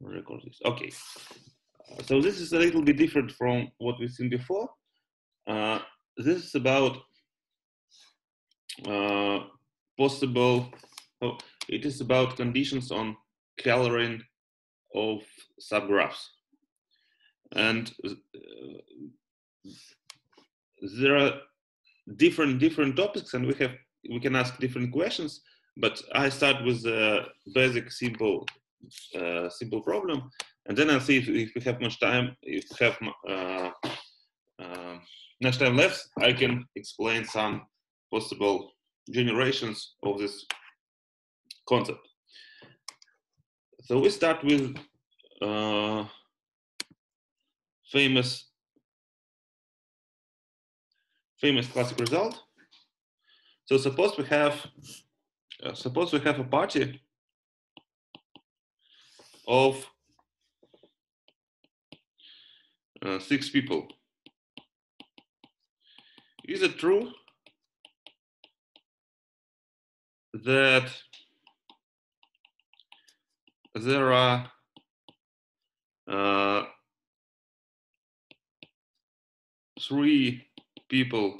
record this. Okay. So this is a little bit different from what we've seen before. Uh, this is about uh, possible, oh, it is about conditions on coloring of subgraphs. And uh, there are different different topics and we have we can ask different questions but i start with a basic simple uh, simple problem and then i'll see if, if we have much time if we have uh, uh, much time left i can explain some possible generations of this concept so we start with uh, famous famous classic result. So suppose we have uh, suppose we have a party of uh, six people. Is it true that there are uh, three people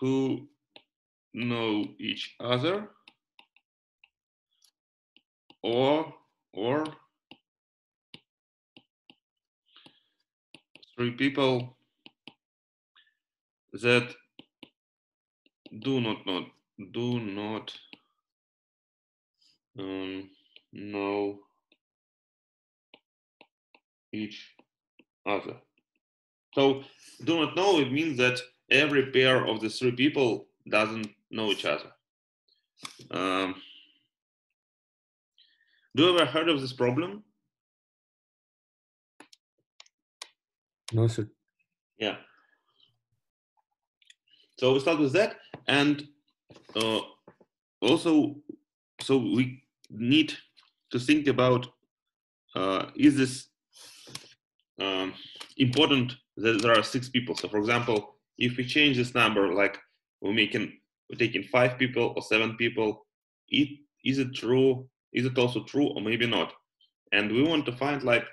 who know each other or or three people that do not know do not um, know each other so do not know, it means that every pair of the three people doesn't know each other. Um, do you ever heard of this problem? No, sir. Yeah. So we start with that, and uh, also, so we need to think about uh, is this um, important that there are six people. So for example, if we change this number, like we're making, we're taking five people or seven people, it, is it true? Is it also true or maybe not? And we want to find like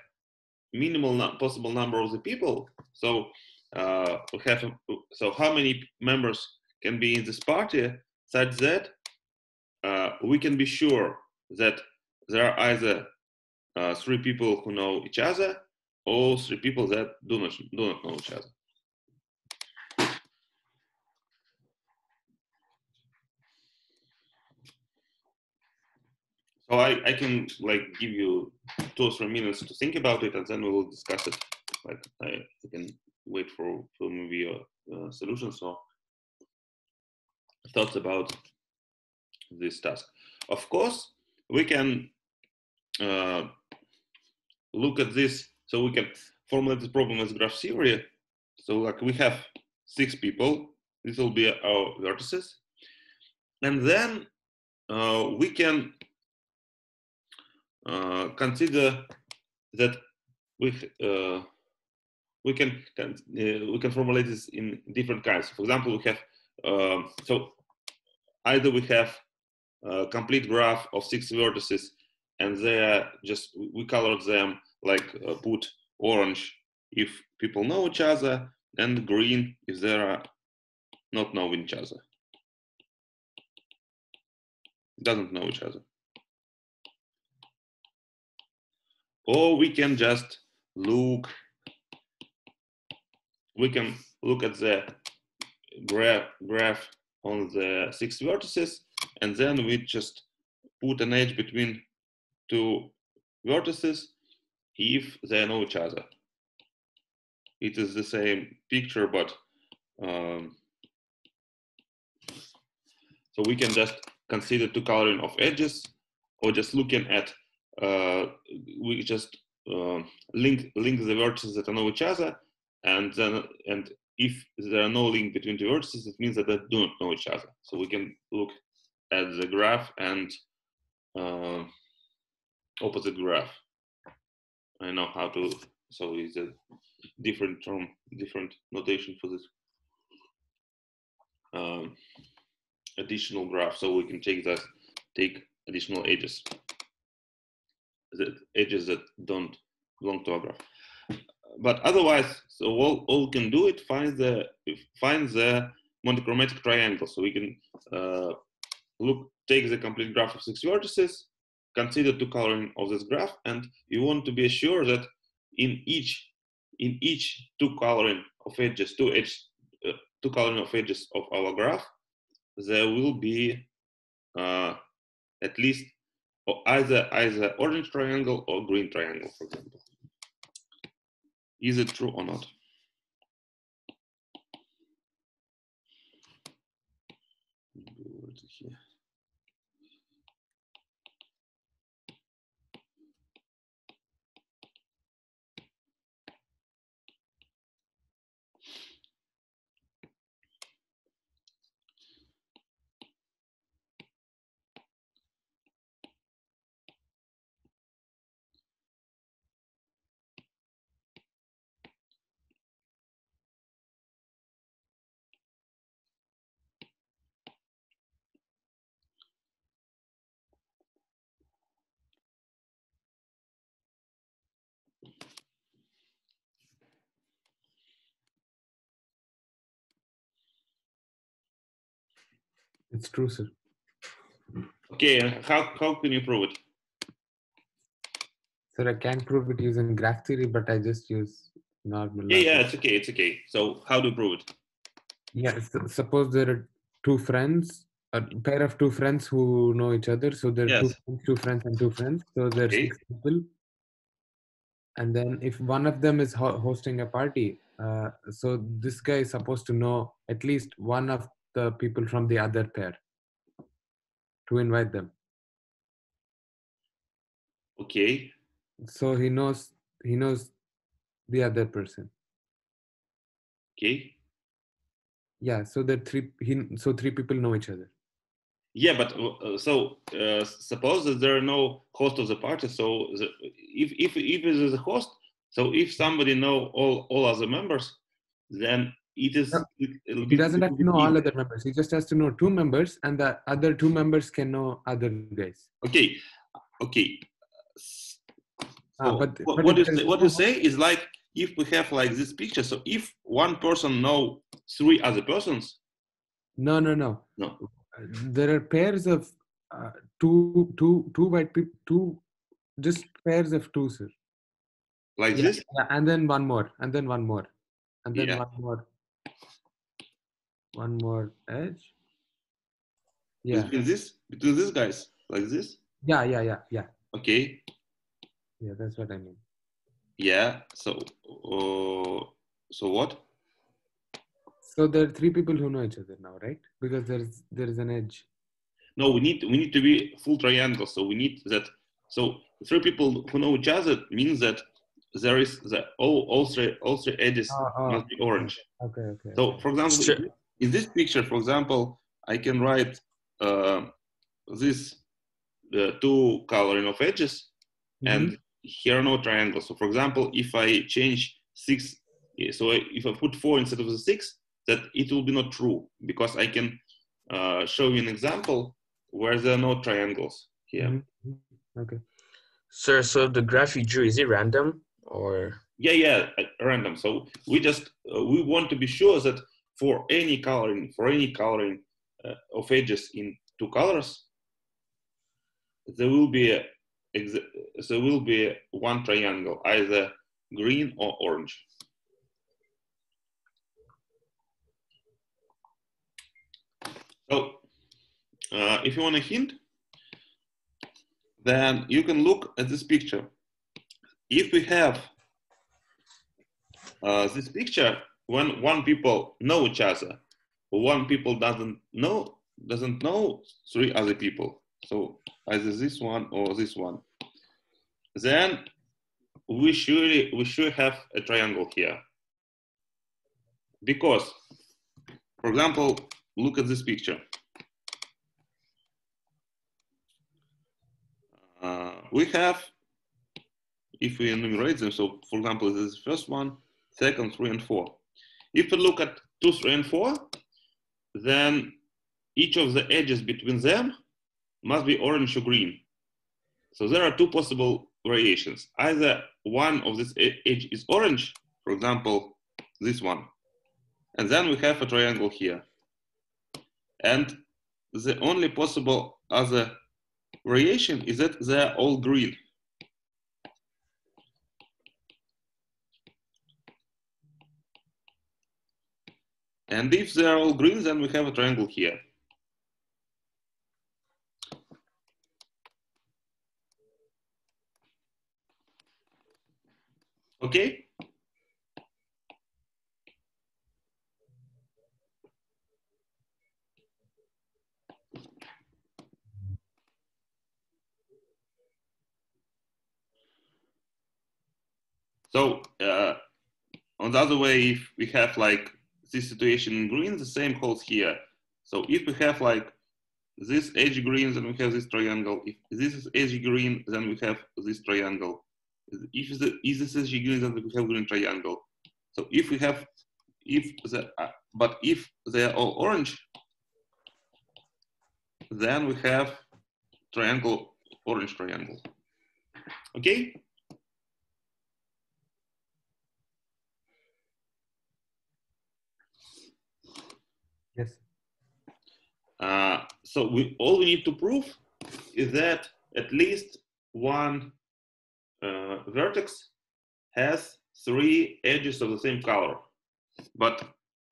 minimal possible number of the people. So uh, we have, a, so how many members can be in this party such that uh, we can be sure that there are either uh, three people who know each other or three people that do not, do not know each other. So I, I can like give you two or three minutes to think about it and then we will discuss it. Like I, I can wait for, for maybe a, a solution. So thoughts about this task. Of course, we can uh, look at this so we can formulate this problem as graph theory. So like we have six people, this will be our vertices. And then uh, we can uh, consider that we uh, we can, can uh, we can formulate this in different kinds. For example, we have um, so either we have a complete graph of six vertices, and they are just we colored them like uh, put orange if people know each other and green if they are not knowing each other doesn't know each other or we can just look we can look at the graph graph on the six vertices and then we just put an edge between two vertices if they know each other. It is the same picture, but um, so we can just consider two coloring of edges or just looking at, we just uh, link link the vertices that know each other and then and if there are no link between the vertices, it means that they do not know each other. So we can look at the graph and uh, opposite graph. I know how to, so it's a different term, different notation for this. Um, additional graph, so we can take that, take additional edges. The edges that don't belong to a graph. But otherwise, so all, all can do it find the find the monochromatic triangle. So we can uh, look take the complete graph of six vertices, consider two coloring of this graph, and you want to be sure that in each in each two coloring of edges, two edge, uh, two coloring of edges of our graph, there will be uh, at least either either orange triangle or green triangle, for example. Is it true or not? Here. It's true, sir. Okay, how, how can you prove it? Sir, I can't prove it using graph theory, but I just use normal. Yeah, yeah, it's okay, it's okay. So how do you prove it? Yeah, so suppose there are two friends, a pair of two friends who know each other. So there are Yes. two, friends, two friends and two friends. So there are Okay. six people. And then if one of them is ho- hosting a party, uh, so this guy is supposed to know at least one of the people from the other pair to invite them. Okay, So he knows he knows the other person. okay. Yeah. So that three he so three people know each other. Yeah, but uh, so uh, suppose that there are no host of the party. So the, if if if it is a host, so if somebody know all all other members, then it is. No, it- He doesn't have to know all other members. He just has to know two members, and the other two members can know other guys. Okay, okay. S- Ah, but- what, but what you say, what you say is like if we have like this picture. So if one person know three other persons, No, no, no. no. There are pairs of uh, two, two, two white people, two, just pairs of two, sir. Like Yeah, this, yeah, and then one more, and then one more, and then Yeah. one more, one more edge. Yeah, between this between these guys, like this. yeah, yeah, yeah, yeah, Okay, yeah. That's what I mean. yeah. So uh, so what? So there are three people who know each other now, right? Because there's there is an edge. No, we need we need to be full triangle. So we need that. So three people who know each other means that there is the all all three all three edges oh, must be orange. Okay, okay. So for example, Sure. in this picture, for example, I can write uh, this uh, two coloring of edges, Mhm. and here are no triangles. So for example, if I change six, so if I put four instead of the six, that it will be not true because I can uh, show you an example where there are no triangles here. Mhm, mhm. Okay. Sir, so the graph you drew, is it random or? Yeah, yeah, random. So we just uh, we want to be sure that for any coloring, for any coloring uh, of edges in two colors, there will be a, there will be one triangle, either green or orange. So, uh, if you want a hint, then you can look at this picture. If we have uh, this picture, when one people know each other, one people doesn't know doesn't know three other people. So either this one or this one. Then we should we should have a triangle here. Because, for example, look at this picture. Uh, we have, if we enumerate them, so for example, this is the first one, second, three, and four. If we look at two, three, and four, then each of the edges between them must be orange or green. So there are two possible variations. Either one of this edge is orange, for example, this one, and then we have a triangle here. And the only possible other variation is that they're all green. And if they're all green, then we have a triangle here. Okay? So uh, on the other way, if we have like this situation in green, the same holds here. So if we have like this edge green, then we have this triangle. If this is edge green, then we have this triangle. If the, if this is green, then we have green triangle. So if we have, if the, uh, but if they're all orange, then we have triangle, orange triangle. Okay? Uh, so we all we need to prove is that at least one uh, vertex has three edges of the same color. But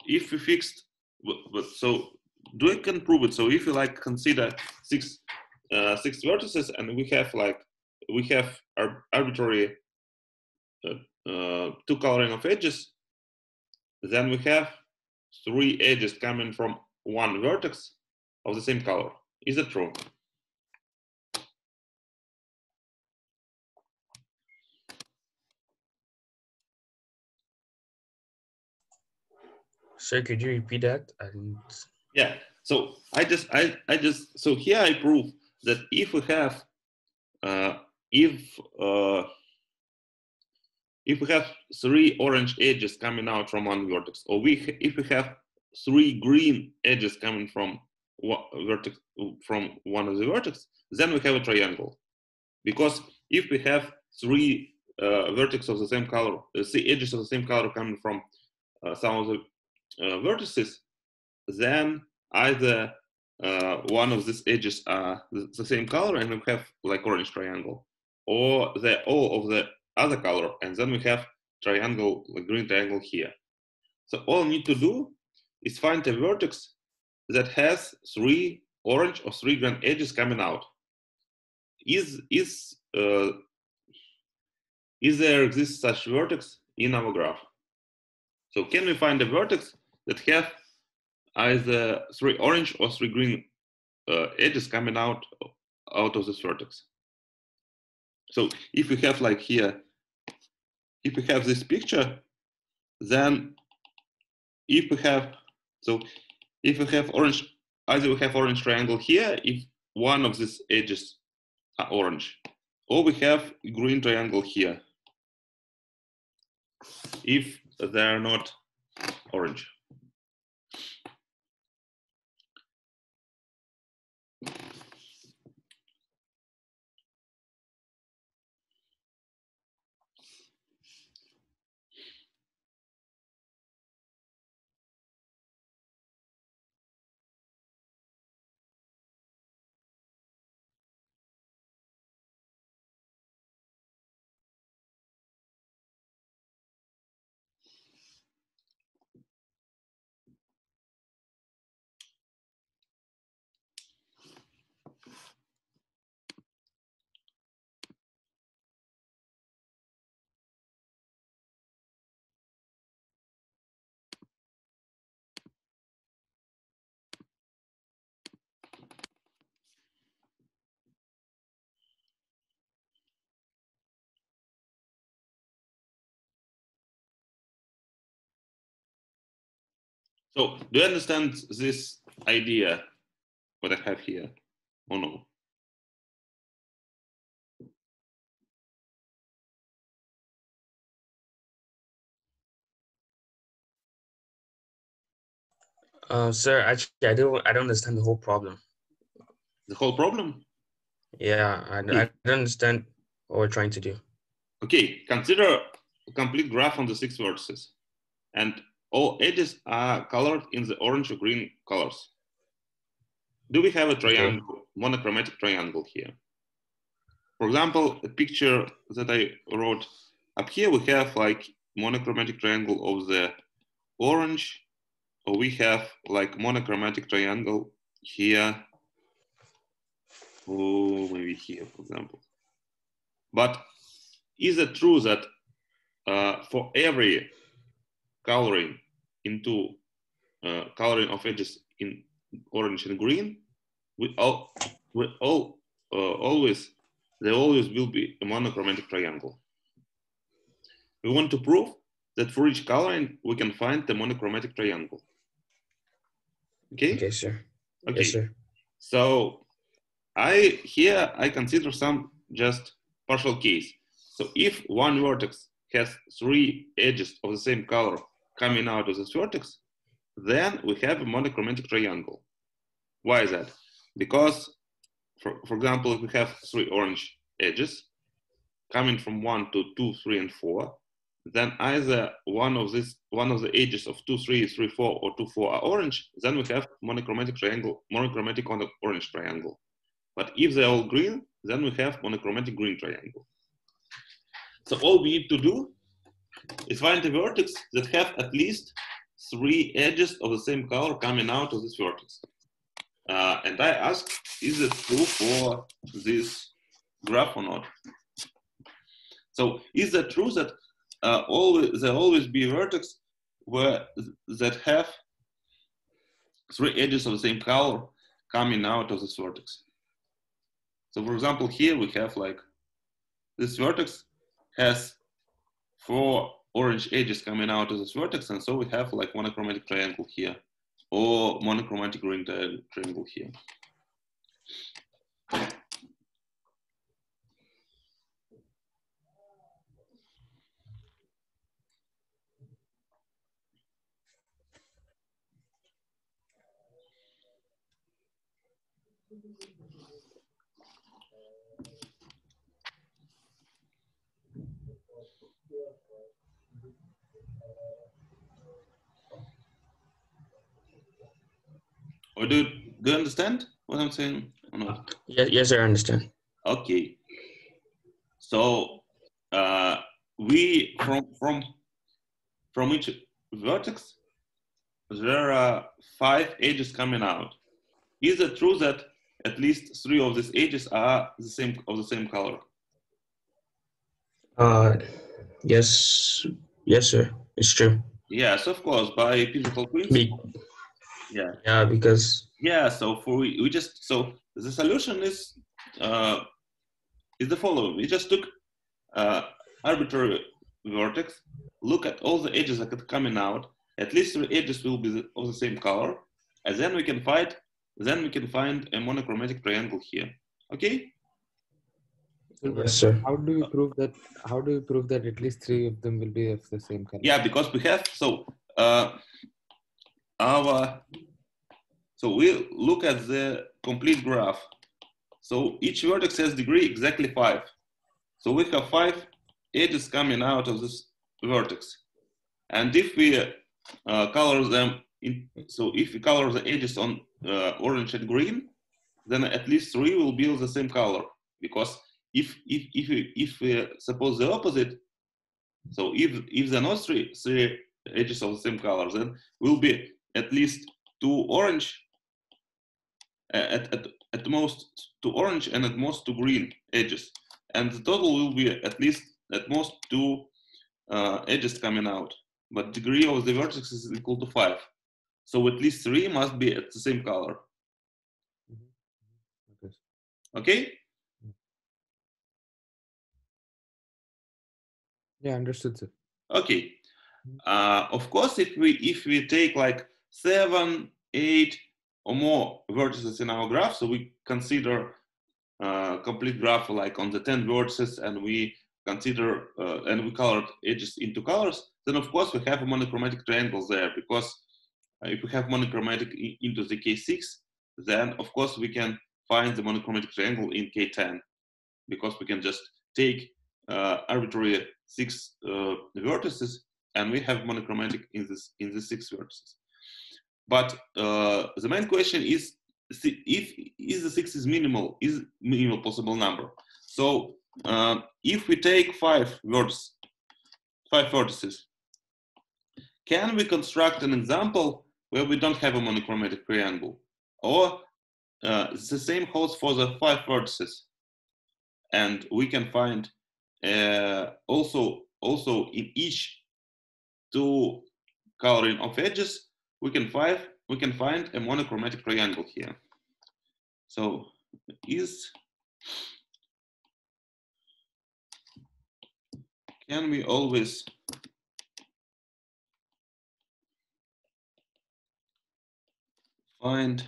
if we fixed, but, so do I can prove it? So if you like consider six uh, six vertices and we have like we have ar- arbitrary uh, uh, two coloring of edges, then we have three edges coming from one vertex of the same color. Is that true? Sir, could you repeat that? Didn't. Yeah. So I just I I just so here I prove that if we have uh, if uh, if we have three orange edges coming out from one vertex, or we if we have three green edges coming from vertex from one of the vertex, then we have a triangle. Because if we have three uh, vertex of the same color, uh, three edges of the same color coming from uh, some of the uh, vertices, then either uh, one of these edges are the, the same color and we have like orange triangle, or they're all of the other color and then we have triangle, green triangle here. So all we need to do is find a vertex that has three orange or three green edges coming out. Is is uh, is there exists such vertex in our graph? So can we find a vertex that have either three orange or three green uh, edges coming out out of this vertex? So if we have like here, if we have this picture, then if we have so if we have orange, either we have orange triangle here if one of these edges are orange, or we have green triangle here if they are not orange. So do you understand this idea, what I have here, or no? Uh, sir, actually, I don't. I don't understand the whole problem. The whole problem? Yeah, I, Hmm. I don't understand what we're trying to do. Okay, consider a complete graph on the six vertices. And all edges are colored in the orange or green colors. Do we have a triangle, monochromatic triangle here? For example, a picture that I wrote up here, we have like monochromatic triangle of the orange, or we have like monochromatic triangle here, or maybe here, for example. But is it true that uh, for every coloring into uh, coloring of edges in orange and green, we all, we all uh, always there always will be a monochromatic triangle. We want to prove that for each coloring we can find the monochromatic triangle. Okay. Okay, sir. Okay. Yes, sir. So I here I consider some just partial case. So if one vertex has three edges of the same color coming out of this vertex, then we have a monochromatic triangle. Why is that? Because, for, for example, if we have three orange edges coming from one to two, three, and four, then either one of this one of the edges of two, three, three, four, or two, four are orange, then we have monochromatic triangle, monochromatic orange triangle. But if they're all green, then we have monochromatic green triangle. So all we need to do find a vertex that have at least three edges of the same color coming out of this vertex. Uh, and I ask, is it true for this graph or not? So is it true that uh, always, there always be vertex where that have three edges of the same color coming out of this vertex? So for example, here we have like this vertex has four orange edges coming out of this vertex, and so we have like monochromatic triangle here, or monochromatic ring triangle here. Or do, do you understand what I'm saying or not? Yes, yes, sir, I understand. Okay. So uh, we from from from each vertex there are five edges coming out. Is it true that at least three of these edges are the same of the same color? Uh, yes, yes, sir. It's true. Yes, of course, by pigeonhole principle. Be- Yeah. yeah, because Yeah, so for we, we just so the solution is uh, is the following. We just took uh, arbitrary vertex, look at all the edges that are coming out. At least three edges will be the, of the same color, and then we can find then we can find a monochromatic triangle here. Okay. yes, sir. How do you prove that? How do you prove that at least three of them will be of the same color? Yeah, because we have so uh, our so we look at the complete graph. So each vertex has degree exactly five. So we have five edges coming out of this vertex. And if we uh, color them in, so if we color the edges on uh, orange and green, then at least three will be the same color. Because if if if we, if we suppose the opposite, so if if they're not three three edges of the same color, then will be at least two orange at, at, at most to orange and at most to green edges. And the total will be at least at most two uh, edges coming out. But degree of the vertex is equal to five. So at least three must be at the same color. Okay. Okay? Yeah, understood, sir. Okay. Uh, of course, if we if we take like seven, eight, or more vertices in our graph, so we consider uh, complete graph like on the 10 vertices and we consider uh, and we colored edges into colors, then of course we have a monochromatic triangle there because uh, if we have monochromatic into the K6, then of course we can find the monochromatic triangle in K10 because we can just take uh, arbitrary six uh, vertices and we have monochromatic in this in the six vertices. But uh, the main question is if is the six is minimal is minimal possible number. So uh, if we take five vertices, five vertices, can we construct an example where we don't have a monochromatic triangle, or uh, the same holds for the five vertices, and we can find uh, also also in each two coloring of edges, we can find we can find a monochromatic triangle here. So is can we always find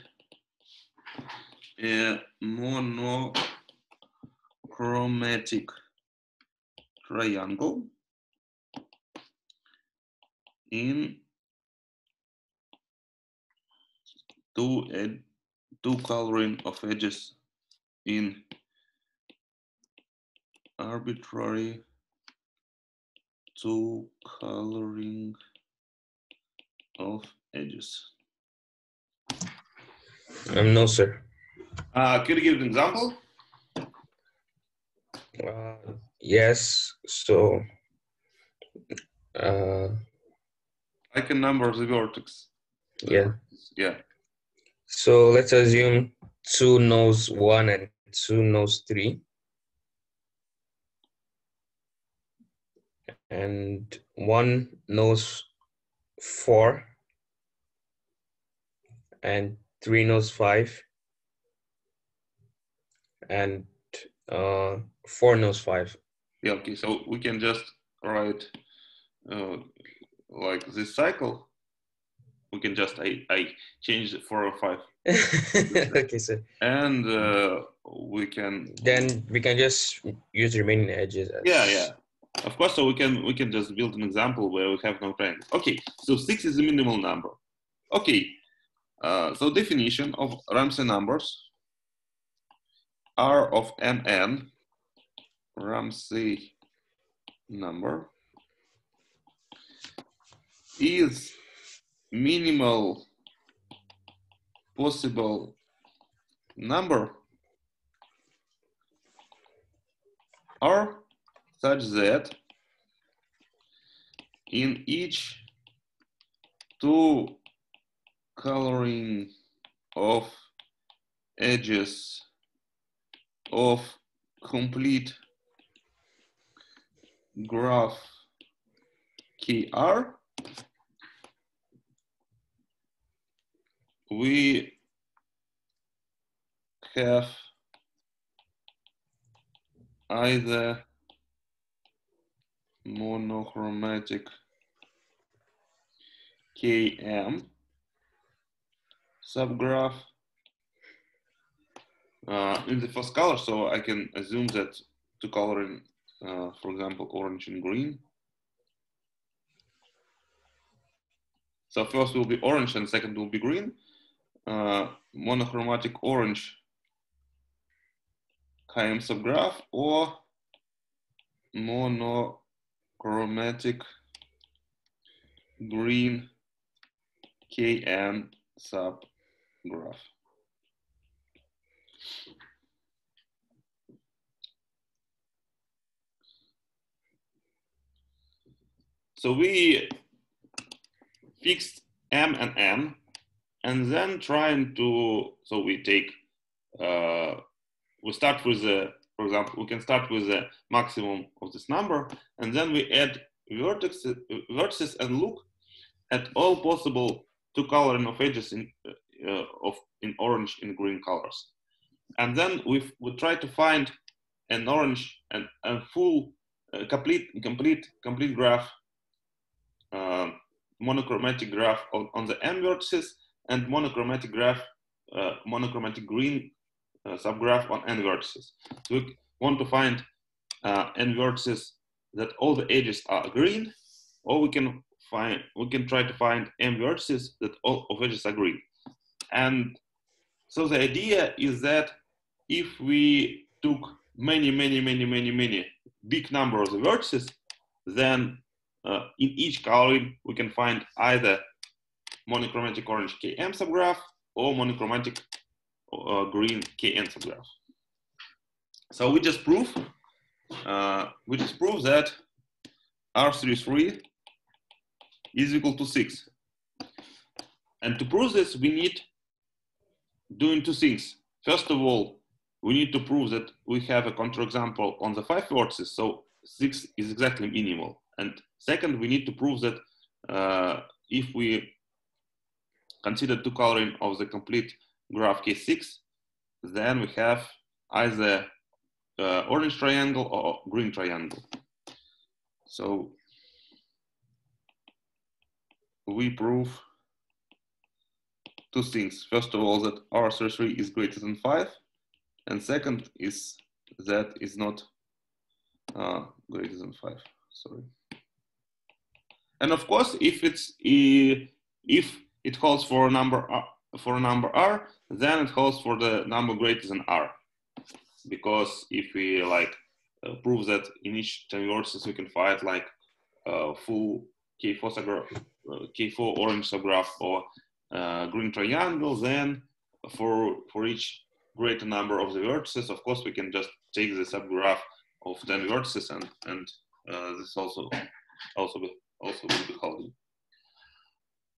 a monochromatic triangle in two ed two coloring of edges in arbitrary two coloring of edges. Um, no, sir. Uh, can you give an example? Uh, yes. So, uh, I can number the vertex. yeah. Yeah. So let's assume two knows one and two knows three. And one knows four. And three knows five. And uh, four knows five. Yeah. Okay. So we can just write uh, like this cycle. We can just I I change four or five, okay, so and uh, we can then we can just use remaining edges. As, yeah yeah. Of course so we can we can just build an example where we have no triangle okay so six is the minimal number. Okay uh, so definition of ramsey numbers r of mn ramsey number is minimal possible number are such that in each two coloring of edges of complete graph KR we have either monochromatic KM subgraph uh, in the first color, so I can assume that to color in, uh, for example, orange and green. So first will be orange and second will be green. Uh, monochromatic orange KM subgraph or monochromatic green KM subgraph. So we fixed M and N and then trying to, so we take, uh, we start with the, for example, we can start with the maximum of this number, and then we add vertices, vertices and look at all possible two coloring of edges in, uh, of, in orange and green colors. And then we we try to find an orange and a full, uh, complete, complete, complete graph, uh, monochromatic graph on, on the n vertices and monochromatic graph, uh, monochromatic green uh, subgraph on n vertices. So we want to find uh, n vertices that all the edges are green, or we can find we can try to find n vertices that all of edges are green. And so the idea is that if we took many, many, many, many, many big number of the vertices, then uh, in each coloring we can find either monochromatic orange KM subgraph or monochromatic uh, green KN subgraph. So we just prove, uh, we just prove that R33 is equal to six. And to prove this, we need doing two things. First of all, we need to prove that we have a counterexample on the five vertices, so six is exactly minimal. And second, we need to prove that uh, if we consider two coloring of the complete graph K6, then we have either uh, orange triangle or green triangle. So we prove two things. First of all, that R33 is greater than 5. And second is that is not uh, greater than 5. Sorry. And of course, if it's if it holds for a number R, for a number r, then it holds for the number greater than r. Because if we like uh, prove that in each vertices we can find like uh, full K4 subgraph, uh, K4 orange subgraph or uh, green triangle, then for for each greater number of the vertices, of course, we can just take the subgraph of 10 vertices and and uh, this also also be, also will be holding.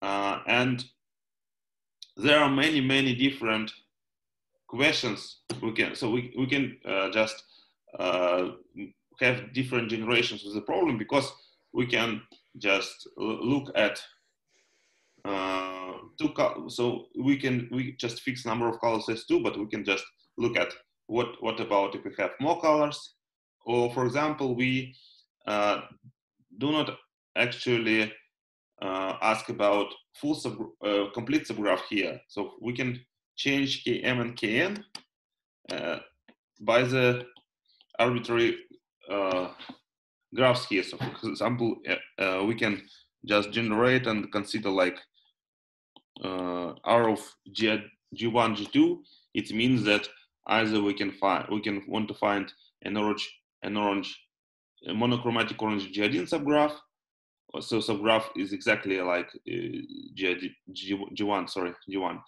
Uh, and there are many, many different questions we can, so we, we can uh, just uh, have different generations of the problem because we can just look at uh, two, so we can, we just fix number of colors as two, but we can just look at what, what about if we have more colors, or for example, we uh, do not actually uh, ask about full sub, uh, complete subgraph here. So we can change km and kn uh, by the arbitrary uh, graphs here. So for example, uh, uh, we can just generate and consider like r of G, g1, g2. It means that either we can find, we can want to find an orange, an orange, monochromatic orange G1 subgraph, so subgraph is exactly like uh, G, G, G1, sorry, G1,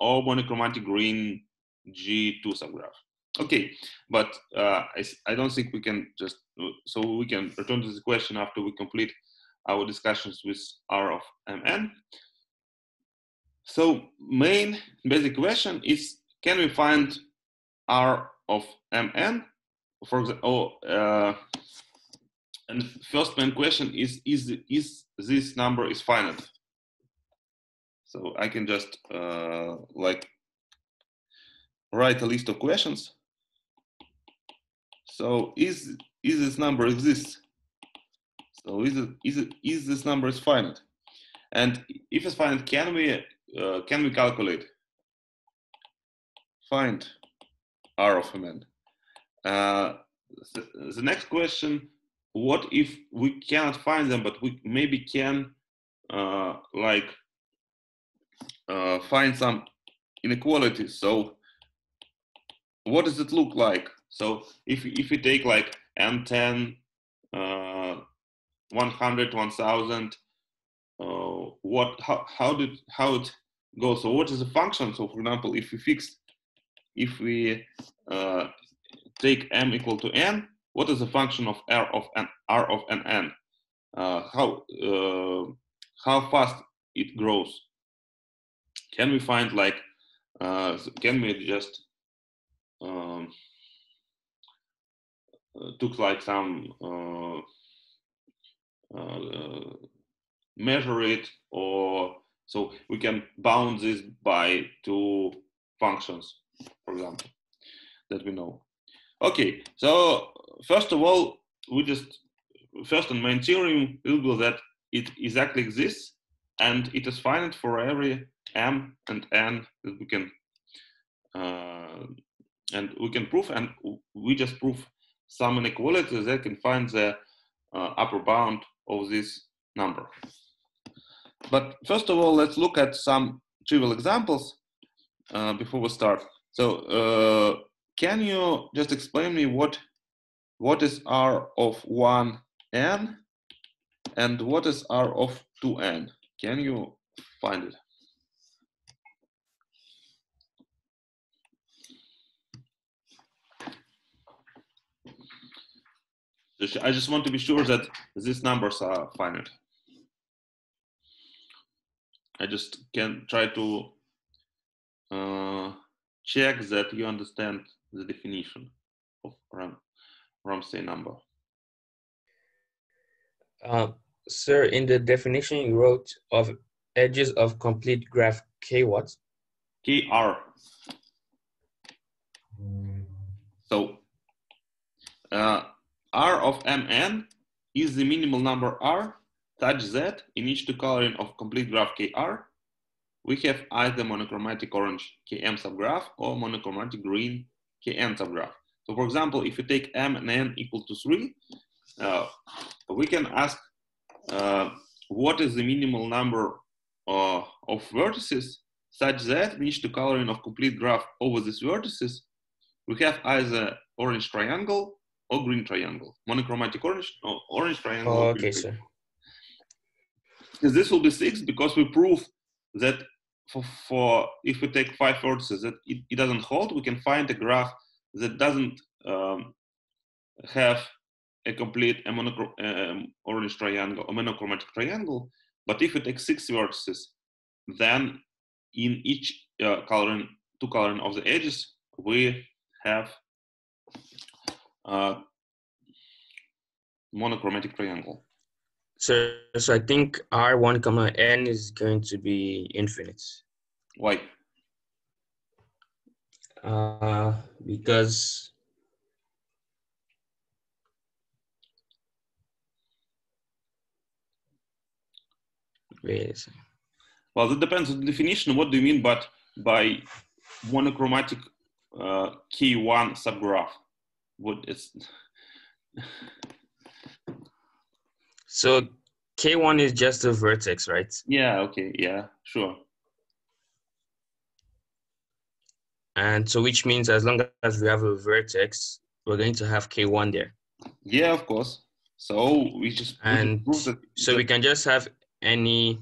or monochromatic green G2 subgraph. Okay, but uh, I, I don't think we can just, so we can return to the question after we complete our discussions with R of Mn. So main basic question is, can we find R of Mn? For example, oh, uh, and first main question is, is, is this number is finite? So I can just uh, like write a list of questions. So is, is this number exists? So is it, is it, is this number is finite? And if it's finite, can we, uh, can we calculate? Find R of Mn. Uh, the, the next question what if we cannot find them, but we maybe can uh, like uh, find some inequalities. So what does it look like? So if, if we take like M10, uh, 100, 1000, uh, what, how, how did, how it goes? So what is the function? So for example, if we fix, if we uh, take M equal to N, what is the function of r of n r of n n? Uh, how uh, how fast it grows? Can we find like uh, can we just um, uh, took like some uh, uh, measure it or so we can bound this by two functions, for example, that we know. Okay, so first of all, we just first and main theorem will be that it exactly exists and it is finite for every m and n that we can uh, and we can prove and we just prove some inequality that can find the uh, upper bound of this number. But first of all, let's look at some trivial examples uh, before we start. So uh, can you just explain me what what is R of 1n and what is R of 2n? Can you find it? I just want to be sure that these numbers are finite. I just can try to uh, check that you understand the definition of Ram Ramsey number. Uh, sir, in the definition you wrote of edges of complete graph K what? KR. So uh, R of Mn is the minimal number R such that in each two coloring of complete graph KR, we have either monochromatic orange Km subgraph or monochromatic green Kn subgraph. So for example, if you take M and N equal to three, uh, we can ask uh, what is the minimal number uh, of vertices such that in each two coloring of complete graph over these vertices, we have either orange triangle or green triangle. Monochromatic orange, or orange triangle. Oh, okay, sir. This will be six because we prove that for, for if we take five vertices that it, it doesn't hold, we can find a graph that doesn't um, have a complete a um, orange triangle, a monochromatic triangle. But if we take six vertices, then in each uh, coloring, two coloring of the edges, we have uh, monochromatic triangle. So, so I think R1 comma N is going to be infinite. Why? Uh, because wait a second. Well, that depends on the definition. What do you mean by, by monochromatic uh, K1 subgraph? What is So K1 is just a vertex, right? Yeah, okay, yeah, sure. And so which means as long as we have a vertex, we're going to have K1 there. Yeah, of course. So we just, we And just that, So we can just have any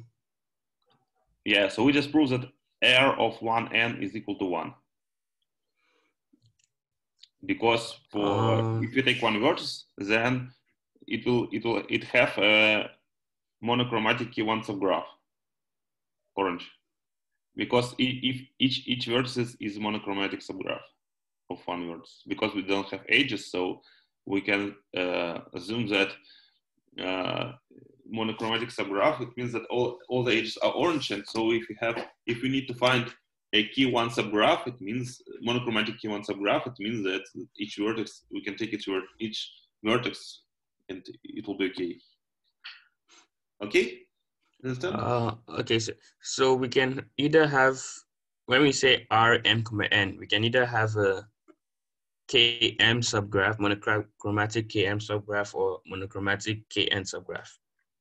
yeah, so we just prove that R of one n is equal to one. Because for Um. if you take one vertex, then it will it will it have a monochromatic K1 subgraph, orange, because if each each vertex is monochromatic subgraph of one vertex, because we don't have edges, so we can uh, assume that uh, monochromatic subgraph, it means that all, all the edges are orange. And so if we have, if we need to find a key one subgraph, it means monochromatic key one subgraph, it means that each vertex, we can take each, each vertex and it will be okay. Okay? Understand? Uh, okay, so, so we can either have, when we say R, M, comma, N, we can either have a KM subgraph, monochromatic KM subgraph, or monochromatic KN subgraph.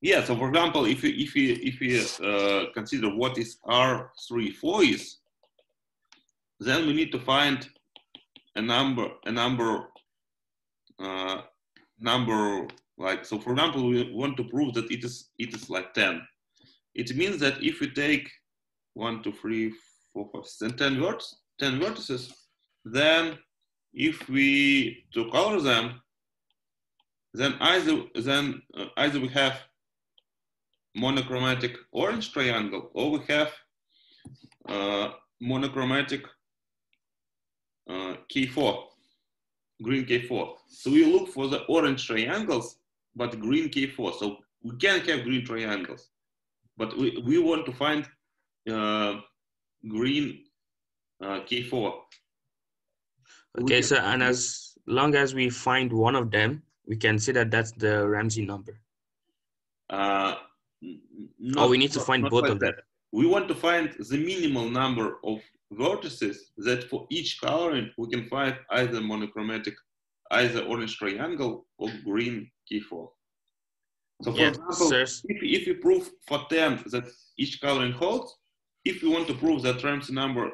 Yeah, so for example, if you if you if you uh, consider what is R three four is, then we need to find a number a number uh, number like so. For example, we want to prove that it is it is like ten. It means that if we take one, two, three, four, five, and ten verts, ten vertices, then if we to color them, then either then uh, either we have monochromatic orange triangle or we have uh, monochromatic uh, K4, green K4. So we look for the orange triangles, but green K4. So we can have green triangles, but we, we want to find uh, green uh, K4. Okay, so and as long as we find one of them, we can say that that's the Ramsey number. Uh, n- n- Or we need to find both like of them. that. We want to find the minimal number of vertices that for each coloring we can find either monochromatic, either orange triangle or green K4. So for Yeah, example, if, if you prove for 10 that each coloring holds, if you want to prove that Ramsey number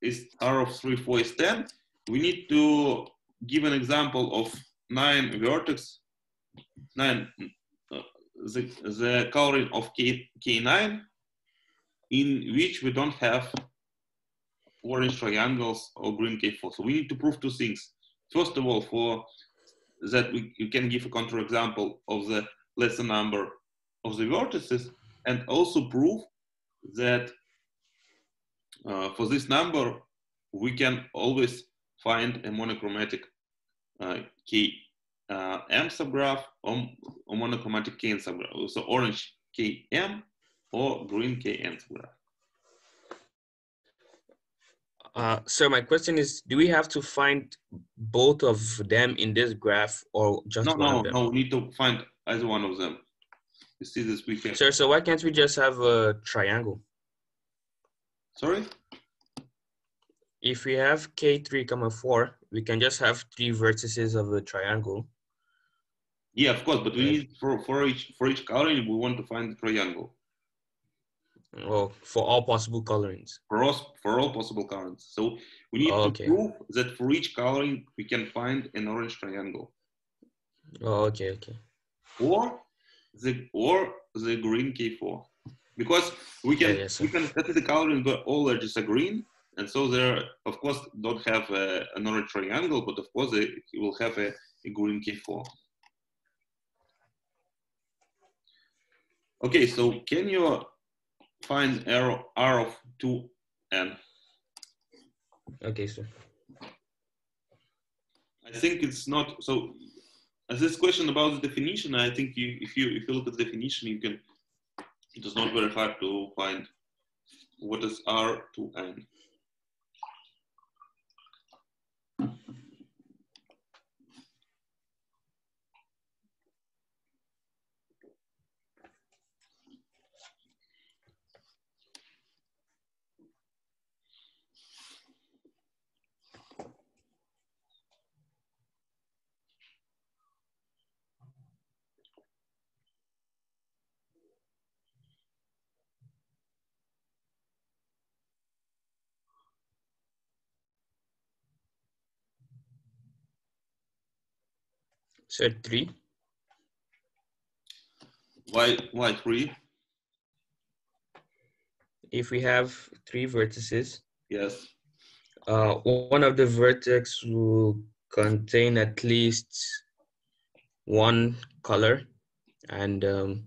is R of 3, 4 is 10, we need to give an example of nine vertex, nine, uh, the, the coloring of K, K9 in which we don't have orange triangles or green K4. So we need to prove two things. First of all, for that we you can give a counterexample of the lesser number of the vertices and also prove that uh, for this number we can always find a monochromatic uh, K uh, M subgraph or, or monochromatic KN subgraph. So orange KM or green KN subgraph. Uh, so my question is, do we have to find both of them in this graph or just No, one no, of them? no. We need to find either one of them. You see this we can. Sir, so why can't we just have a triangle? Sorry. If we have K3 comma 4, we can just have three vertices of a triangle. Yeah, of course, but we need for for each for each coloring we want to find the triangle Well, for all possible colorings. for us for all possible colorings. So we need Oh, to prove that for each coloring we can find an orange triangle Oh, okay, okay. Or the or the green K4 because we can yes, we can cut the coloring where all edges are green and so there of course don't have a, an orange triangle but of course uh, they will have a, a green K4. Okay, so can you find R, R of 2n? Okay, sir. I think it's not so. As this question about the definition, I think you, if you if you look at the definition, you can. It is not very hard to find what is R 2 n. Sir, 3. Why why three? If we have three vertices, Yes. uh, one of the vertex will contain at least one color and um,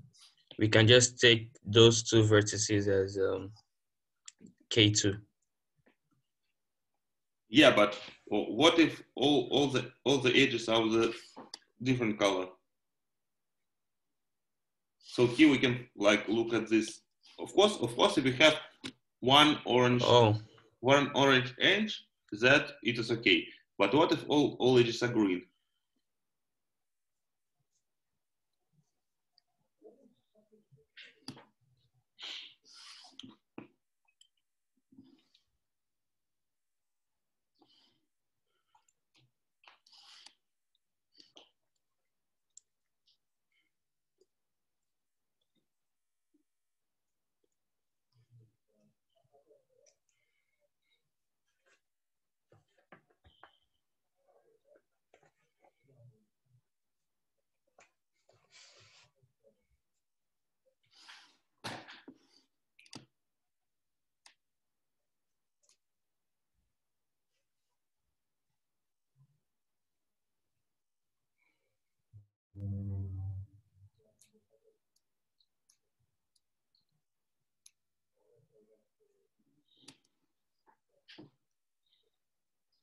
we can just take those two vertices as um, K2. Yeah, but what if all all the all the edges are the different color? So here we can like look at this. Of course, of course, if we have one orange Oh, one orange edge, that it is okay. But what if all, all edges are green?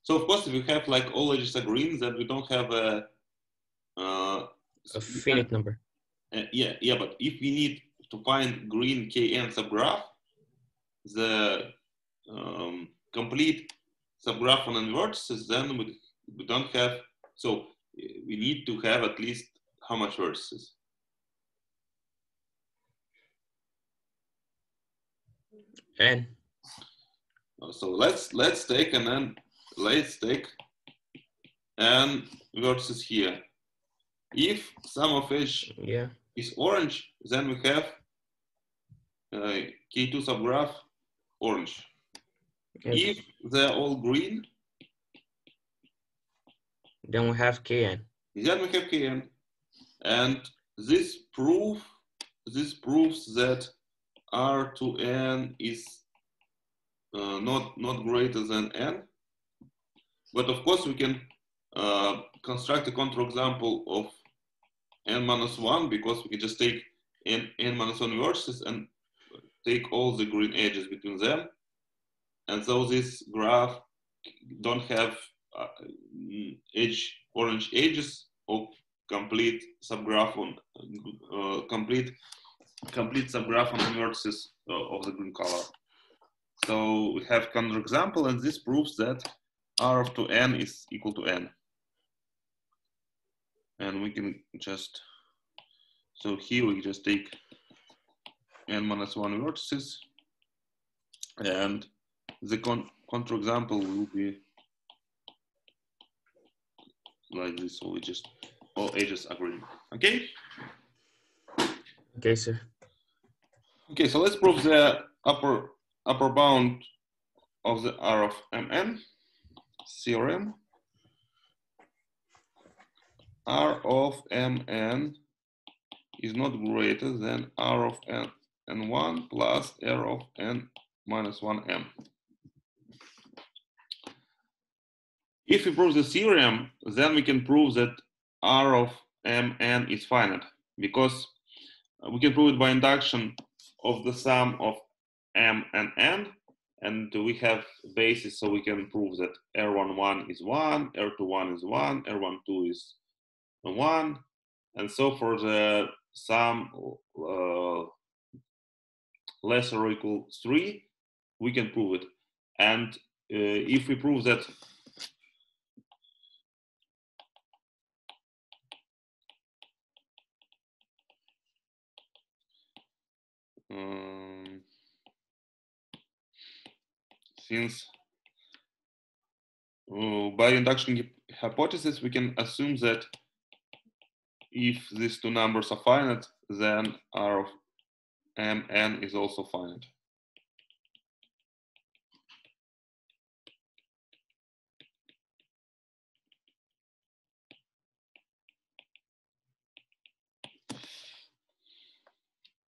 So of course, if we have like all edges are green, then we don't have a. Uh, a finite number. Uh, yeah, yeah, but if we need to find green KN subgraph, the um, complete subgraph on n vertices, then we, we don't have, so uh, we need to have at least how much vertices? N. Uh, So let's let's take and then let's take n vertices here. If sum of edge Yeah. is orange, then we have uh, K2 subgraph orange. Yes. If they're all green, Then we have Kn. Then we have Kn. And this proof, this proves that R 2 N is uh, not, not greater than N. But of course we can uh, construct a counterexample of N minus one because we can just take N, N minus one vertices and take all the green edges between them. And so this graph don't have uh, edge, orange edges or complete subgraph on uh, complete complete subgraph on the vertices uh, of the green color. So we have counterexample, and this proves that R of 2 n is equal to n. And we can just, so here we just take n minus one vertices, and the con counterexample will be like this. So we just all edges are green. Okay. Okay, sir. Okay, so let's prove the upper upper bound of the R of Mn theorem. R of Mn is not greater than R of N N1 plus R of N minus 1M. If we prove the theorem, then we can prove that R of Mn is finite because uh, we can prove it by induction of the sum of m and n, and we have basis so we can prove that r11 is 1, r21 is 1, r12 is 1, and so for the sum uh, less or equal 3, we can prove it. And uh, if we prove that um, since uh, by induction hypothesis we can assume that if these two numbers are finite then R of mn is also finite.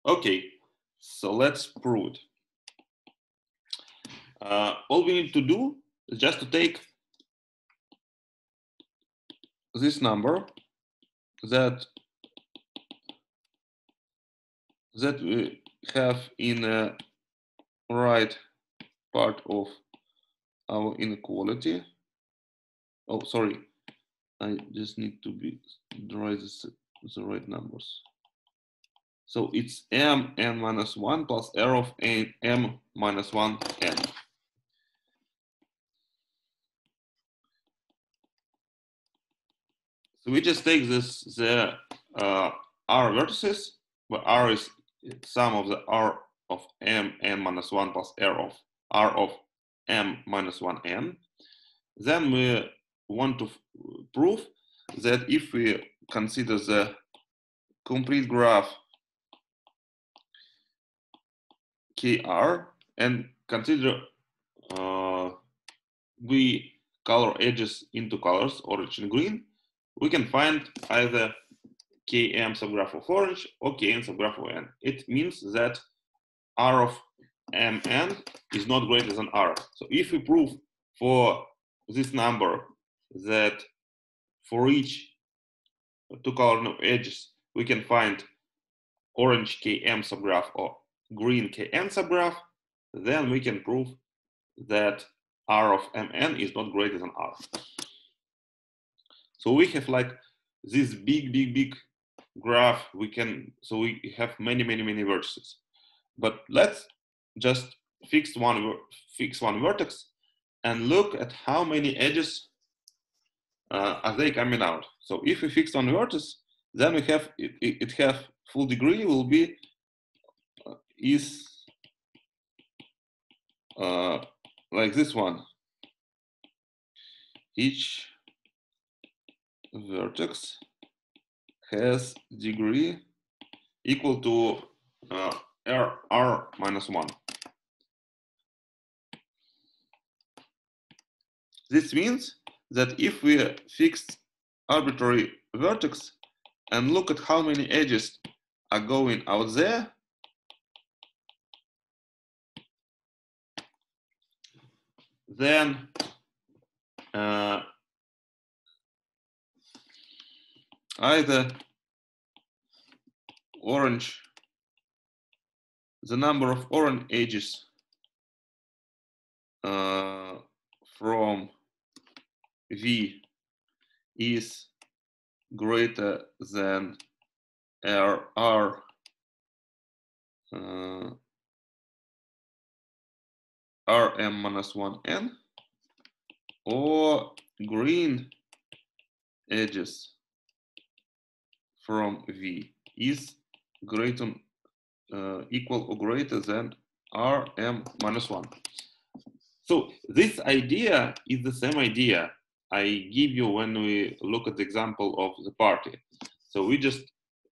Okay, so let's prove it. Uh, all we need to do is just to take this number that that we have in the right part of our inequality. Oh, sorry. I just need to be draw this, the right numbers. So it's m n minus 1 plus r of n, m minus 1 n. We just take this the uh, r vertices, where r is sum of the r of m n minus 1 plus r of r of m minus 1 n. Then we want to prove that if we consider the complete graph kr and consider uh, we color edges into colors orange and green, we can find either km subgraph of orange or kn subgraph of n. It means that r of mn is not greater than r. So if we prove for this number that for each two color edges we can find orange km subgraph or green kn subgraph, then we can prove that r of mn is not greater than r. So we have like this big, big, big graph. We can, so we have many, many, many vertices. But let's just fix one, fix one vertex and look at how many edges uh, are they coming out. So if we fix one vertex, then we have, it, it have full degree will be uh, is uh, like this one. Each vertex has degree equal to uh, r, r minus 1. This means that if we fix arbitrary vertex and look at how many edges are going out there, then uh, either orange, the number of orange edges uh, from V is greater than R, R uh, Rm minus 1n or green edges from V is greater uh, equal or greater than Rm minus 1. So this idea is the same idea I give you when we look at the example of the party. So we just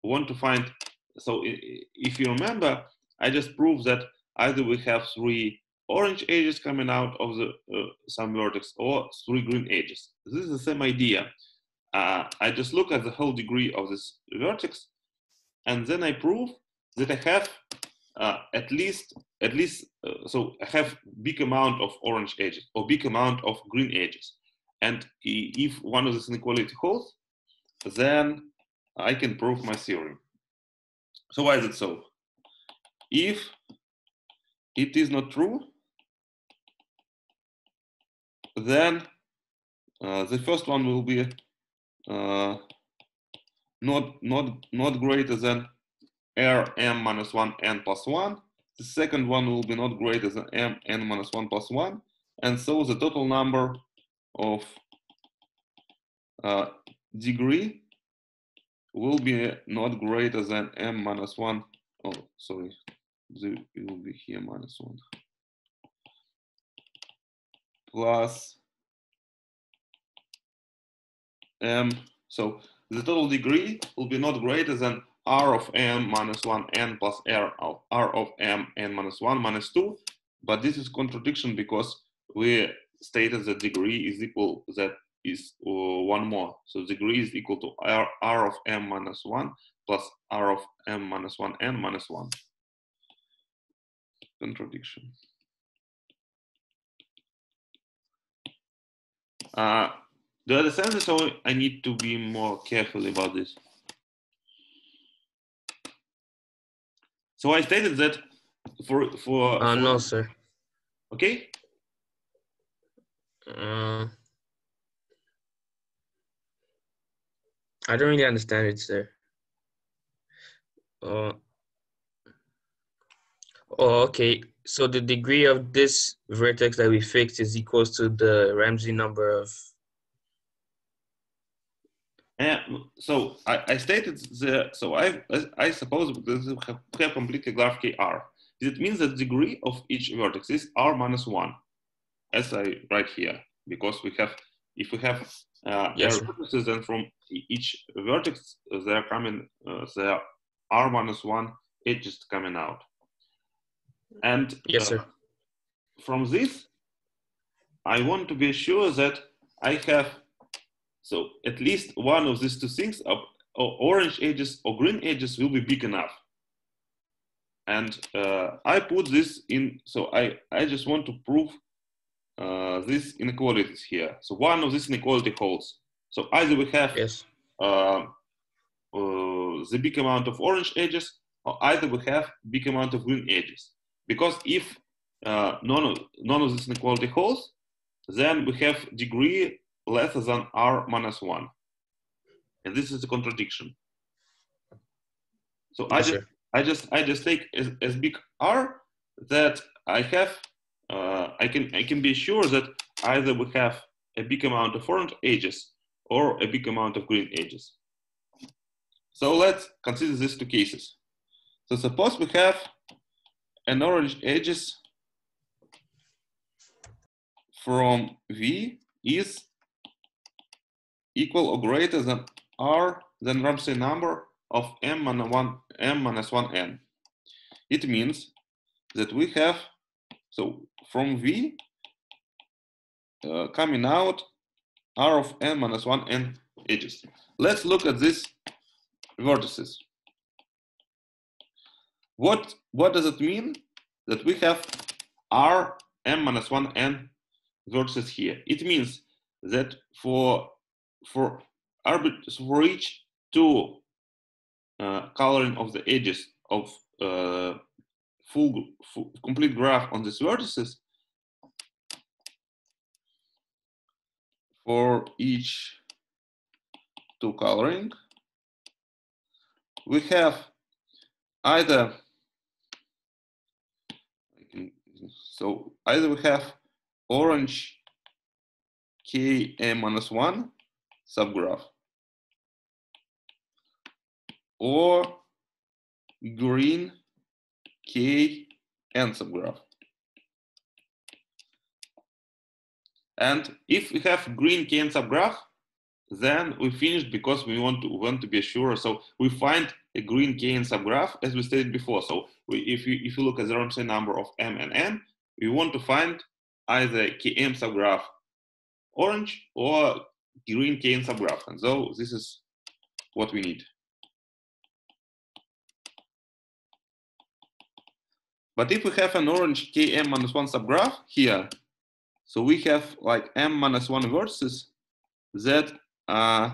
want to find, so if you remember, I just proved that either we have three orange edges coming out of the uh, some vertex or three green edges. This is the same idea. Uh, I just look at the whole degree of this vertex and then I prove that I have uh, at least at least uh, so I have big amount of orange edges or big amount of green edges. And if one of these inequality holds, then I can prove my theorem. So why is it so? If it is not true, then uh, the first one will be uh, not not not greater than r m minus 1 n plus 1. The second one will be not greater than m n minus 1 plus 1. And so the total number of uh, degree will be not greater than m minus 1. Oh, sorry, it will be here minus 1 plus m. So the total degree will be not greater than r of m minus 1 n plus r of, r of m n minus 1 minus 2. But this is contradiction because we stated that degree is equal that is uh, one more. So degree is equal to r, r of m minus 1 plus r of m minus 1 n minus 1. Contradiction. Uh, do you understand this or I need to be more careful about this? So I stated that for for, Uh, for no, sir. okay Uh, I don't really understand it, sir. Uh, oh, okay. So the degree of this vertex that we fixed is equals to the Ramsey number of. And so I, I stated the so I I suppose this is have, completely graph KR. It means that degree of each vertex is R minus one, as I write here, because we have if we have uh, Yes, vertices, then from each vertex they are coming uh, they are R minus one edges coming out, and Yes, uh, sir. from this, I want to be sure that I have so at least one of these two things orange edges or green edges will be big enough. And uh, I put this in, so I, I just want to prove uh, these inequalities here. So one of these inequality holds. So either we have Yes. uh, uh, the big amount of orange edges, or either we have big amount of green edges. Because if uh, none of none of this inequality holds, then we have degree lesser than r minus one, and this is a contradiction. So I Yes, just sir. I just I just take as, as big R that I have uh, I can I can be sure that either we have a big amount of orange edges or a big amount of green edges. So let's consider these two cases. So suppose we have an orange edges from V is equal or greater than R than Ramsey number of m minus 1 m minus 1 n. It means that we have so from V uh, coming out R of n minus 1 n edges. Let's look at these vertices. What, what does it mean that we have R m minus 1 n vertices here? It means that for, for, for each two uh, coloring of the edges of uh, full, full complete graph on these vertices, for each two coloring, we have either so either we have orange k m minus one subgraph or green k n subgraph. And if we have green k n subgraph, then we finished because we want to want to be sure. So we find a green k n subgraph as we stated before. So we, if you if you look at the Ramsey number of m and n, we want to find either km subgraph orange or green kn subgraph. And so this is what we need. But if we have an orange km minus one subgraph here, so we have like m minus one vertices that uh,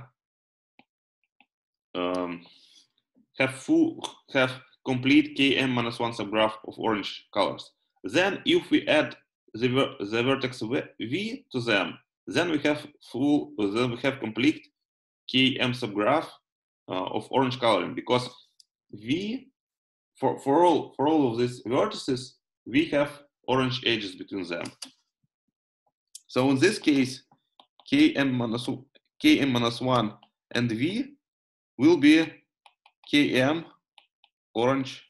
um, have full have complete km minus one subgraph of orange colors. Then if we add the, the vertex v to them, then we have full then we have complete km subgraph uh, of orange coloring because v for, for all for all of these vertices we have orange edges between them. So in this case, km minus km minus one and v will be km orange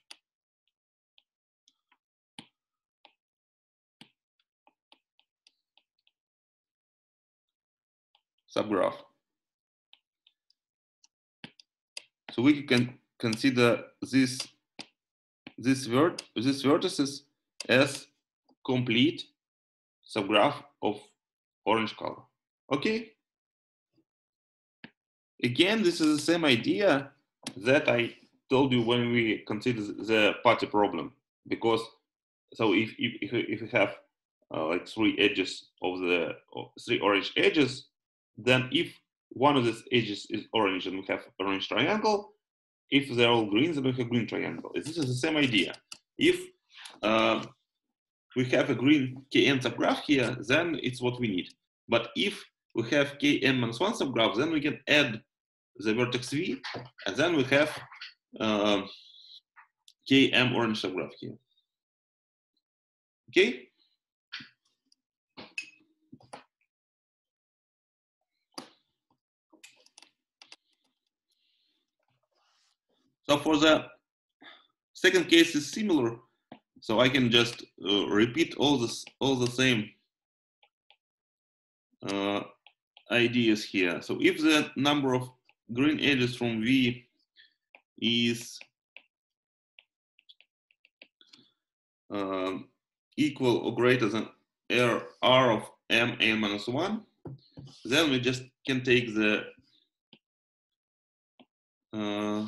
subgraph. So we can consider this this vert this vertices as complete subgraph of orange color. Okay. Again, this is the same idea that I told you when we consider the party problem. Because so if if if you have uh, like three edges of the three orange edges, then if one of these edges is orange and we have orange triangle, if they're all green, then we have green triangle. This is the same idea. If uh, we have a green kn subgraph here, then it's what we need. But if we have kn minus one subgraph, then we can add the vertex v, and then we have uh, km orange subgraph here. Okay? So for the second case is similar. So I can just uh, repeat all this, all the same uh, ideas here. So if the number of green edges from V is um, equal or greater than R, R of M n minus one, then we just can take the uh,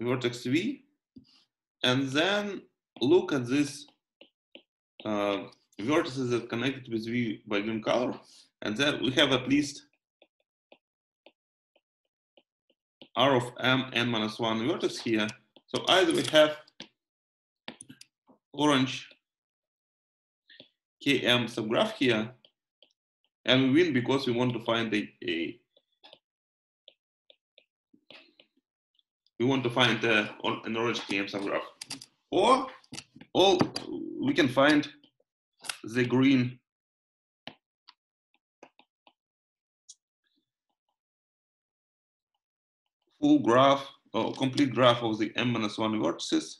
vertex V, and then look at this uh, vertices that connected with V by green color, and then we have at least R of M n minus one vertex here. So either we have orange Km subgraph here, and we win because we want to find a, a we want to find uh, an orange KM subgraph. Or, or we can find the green full graph or complete graph of the m minus one vertices.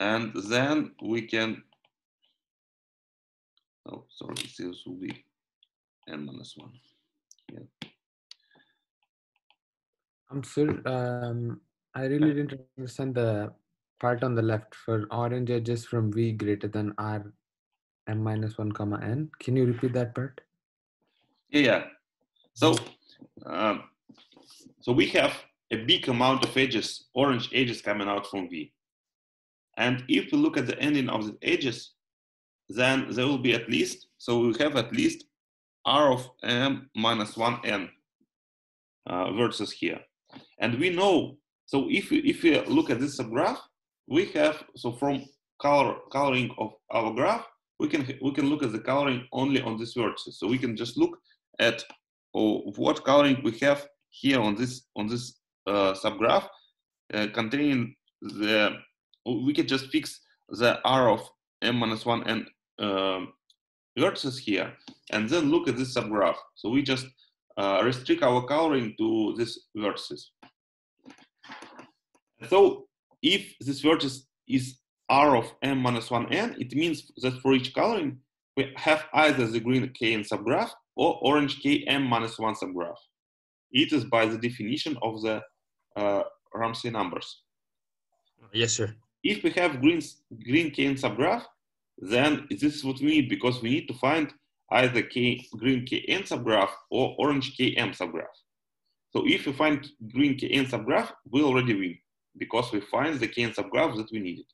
And then we can, oh, sorry, this will be n minus one. Yeah. I'm sorry. Um, I really didn't understand the part on the left for orange edges from V greater than R m minus 1 comma n. Can you repeat that part? Yeah, yeah. So, um, so we have a big amount of edges, orange edges coming out from V. And if we look at the ending of the edges, then there will be at least, so we have at least R of m minus 1n uh, vertices here. And we know, so if we, if we look at this subgraph, we have, so from color coloring of our graph, we can we can look at the coloring only on these vertices. So we can just look at oh, what coloring we have here on this on this uh, subgraph uh, containing the we can just fix the r of m minus one and um, vertices here and then look at this subgraph. So we just uh, restrict our coloring to these vertices. So if this vertex is r of m minus 1n, it means that for each coloring, we have either the green kn subgraph or orange km minus 1 subgraph. It is by the definition of the uh, Ramsey numbers. Yes, sir. If we have green, green kn subgraph, then this is what we need because we need to find either K, green kn subgraph or orange km subgraph. So if we find green kn subgraph, we already win because we find the kn subgraph that we needed.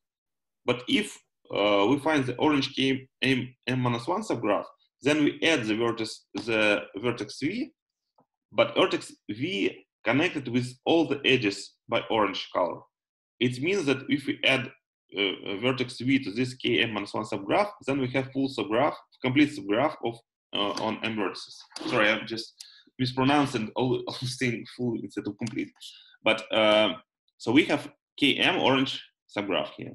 But if uh, we find the orange k m, m minus one subgraph, then we add the vertex the vertex v, but vertex v connected with all the edges by orange color. It means that if we add uh, vertex v to this km minus one subgraph, then we have full subgraph, complete subgraph of uh, on m vertices. Sorry, I'm just mispronouncing all, all thing full instead of complete. But uh, so we have km orange subgraph here.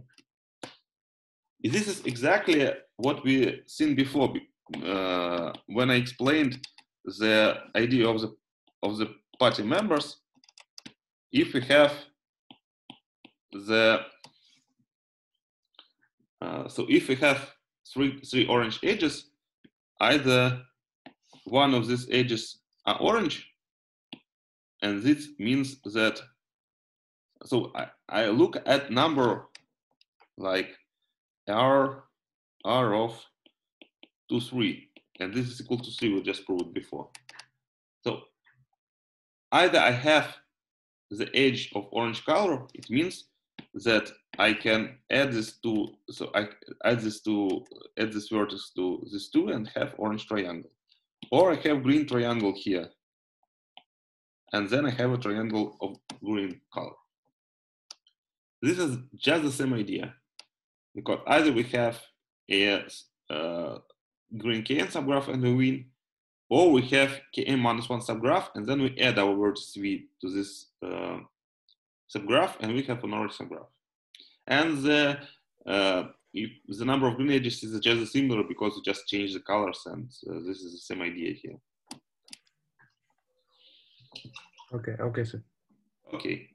This is exactly what we seen before uh, when I explained the idea of the of the party members. If we have the uh, so if we have three three orange edges, either one of these edges are orange, and this means that so I, I look at number like r r of 2 3 and this is equal to 3 we just proved before. So either i have the edge of orange color it means that i can add this to so i add this to add this vertex to this two and have orange triangle. Or i have green triangle here. And then i have a triangle of green color. This is just the same idea because either we have a uh, green kn subgraph and we win, or we have kn minus one subgraph and then we add our vertex v to this uh, subgraph and we have an orange subgraph. And the uh, the number of green edges is just similar because we just change the colors and uh, this is the same idea here. Okay, okay, sir. Okay.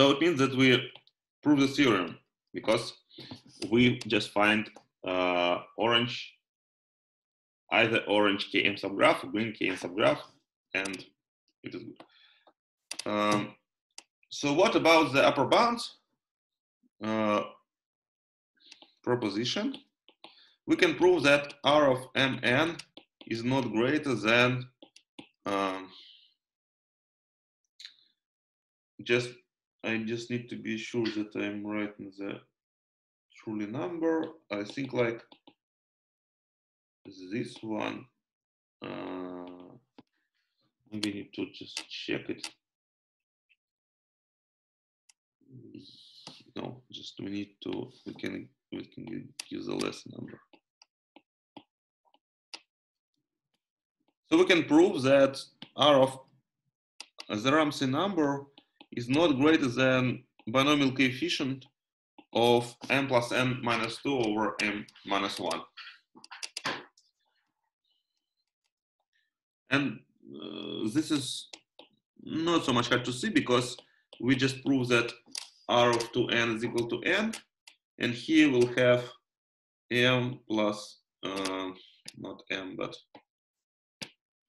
So it means that we prove the theorem because we just find uh, orange, either orange Km subgraph, green Km subgraph, and it is good. Um, so what about the upper bound uh, proposition? We can prove that R of Mn is not greater than um, just I just need to be sure that I'm writing the truly number. I think like this one. Uh, need to just check it. No, just we need to. We can we can use a less number. So we can prove that R of the Ramsey number is not greater than binomial coefficient of m plus n minus 2 over m minus 1. And uh, this is not so much hard to see because we just prove that r of 2n is equal to n. And here we'll have m plus, uh, not m, but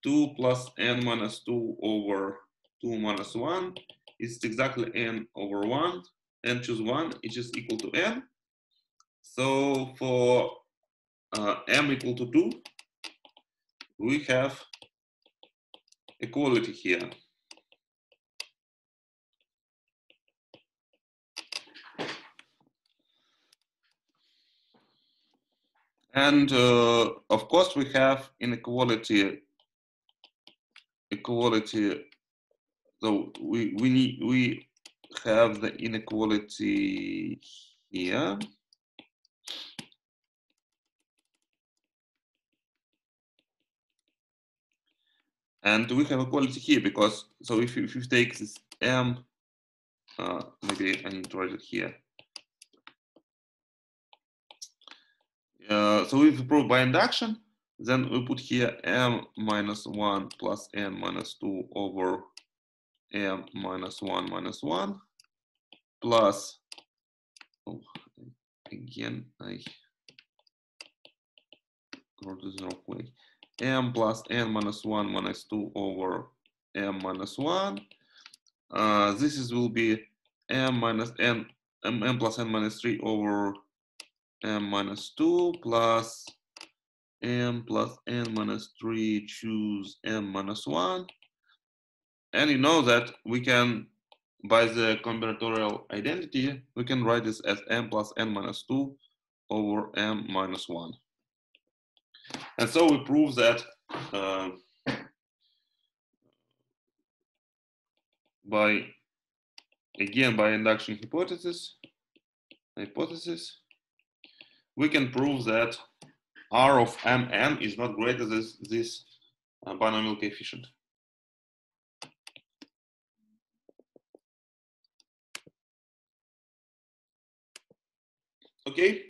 2 plus n minus 2 over 2 minus 1 is exactly n over 1. n choose 1, it is equal to n. So for uh, m equal to 2, we have equality here. And uh, of course, we have inequality. Equality. So we we need we have the inequality here. And we have a quality here because so if you, if you take this m, uh, maybe I need to write it here. Uh, so if we prove by induction, then we put here m minus 1 plus n minus 2 over m minus 1 minus 1 plus, oh, again, I wrote this wrong way, m plus n minus 1 minus 2 over m minus 1. Uh, this is will be m minus n, m, m plus n minus 3 over m minus 2 plus m plus n minus 3 choose m minus 1 and you know that we can by the combinatorial identity we can write this as m plus n minus 2 over m minus 1 and so we prove that uh, by again by induction hypothesis hypothesis we can prove that R of Mn is not greater than this uh, binomial coefficient. Okay.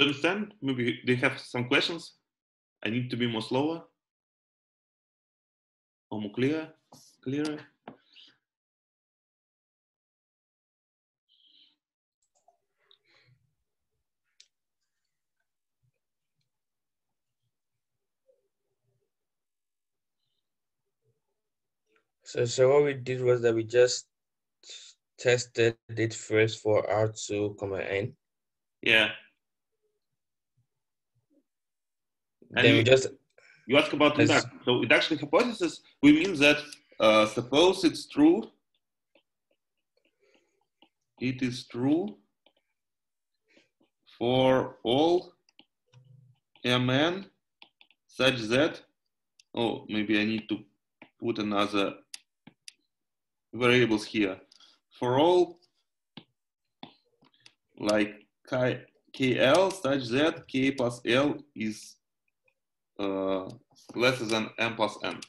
Understand? Maybe they have some questions. I need to be more slower or more clear, clearer. So, so what we did was that we just tested it first for R2, comma N. Yeah. And then we you- just You ask about induction. So induction hypothesis, we mean that uh, suppose it's true, it is true for all mn such that, oh, maybe I need to put another variables here. For all like K, KL such that K plus L is less than m plus n.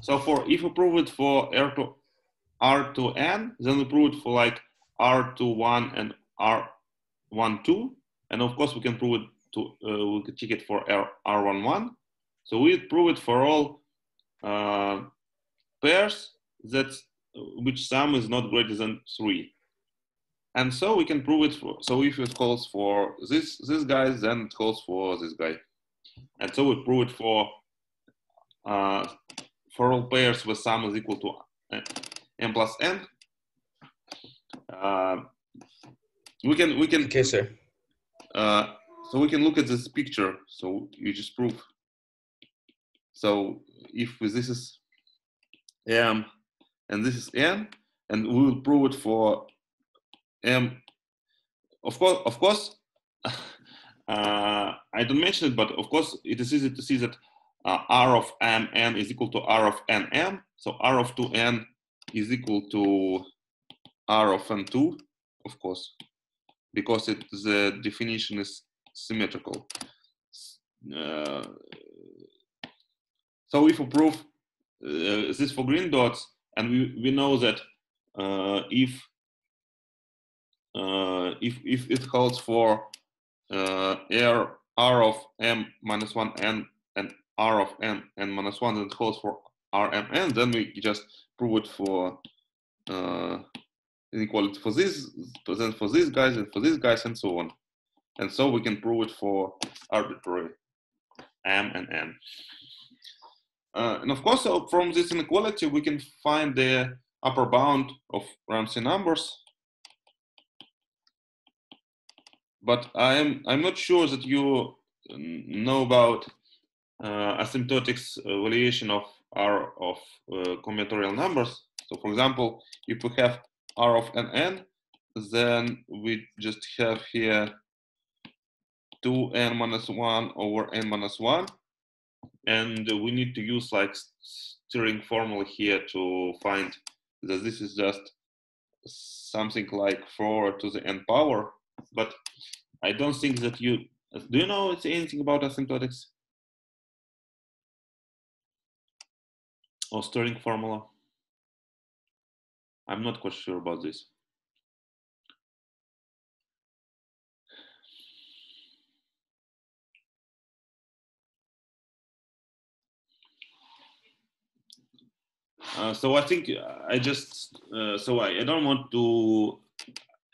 So for if we prove it for R to R to n, then we prove it for like R to one and R one two, and of course we can prove it to uh, we can check it for R R one one. So we prove it for all uh, pairs that which sum is not greater than three. And so we can prove it for, so if it calls for this, this guy, then it calls for this guy. And so we prove it for, uh, for all pairs where sum is equal to uh, n plus n. Uh, we can, we can, okay, sir. uh, so we can look at this picture. So you just prove. So if this is m and this is n, and we will prove it for m. Of course, of course, I don't mention it, but of course it is easy to see that uh, r of m n is equal to r of n m. So r of 2n is equal to r of n2, of course, because it the definition is symmetrical. Uh, so if we prove uh, this for green dots, and we, we know that uh, if uh, if if it holds for uh, r r of m minus one n and r of m n minus one, and it holds for r m n, then we just prove it for uh, inequality for this, then for these guys, and for these guys, and so on. And so we can prove it for arbitrary m and n. Uh, and of course, so from this inequality, we can find the upper bound of Ramsey numbers. But I'm I'm not sure that you know about uh, asymptotics evaluation of R of uh, combinatorial numbers. So, for example, if we have R of n n, then we just have here 2n minus 1 over n minus 1 and we need to use like Stirling formula here to find that this is just something like 4 to the n power but i don't think that you do you know anything about asymptotics? Or Stirling formula? I'm not quite sure about this. Uh, so I think I just uh, so I, I, don't want to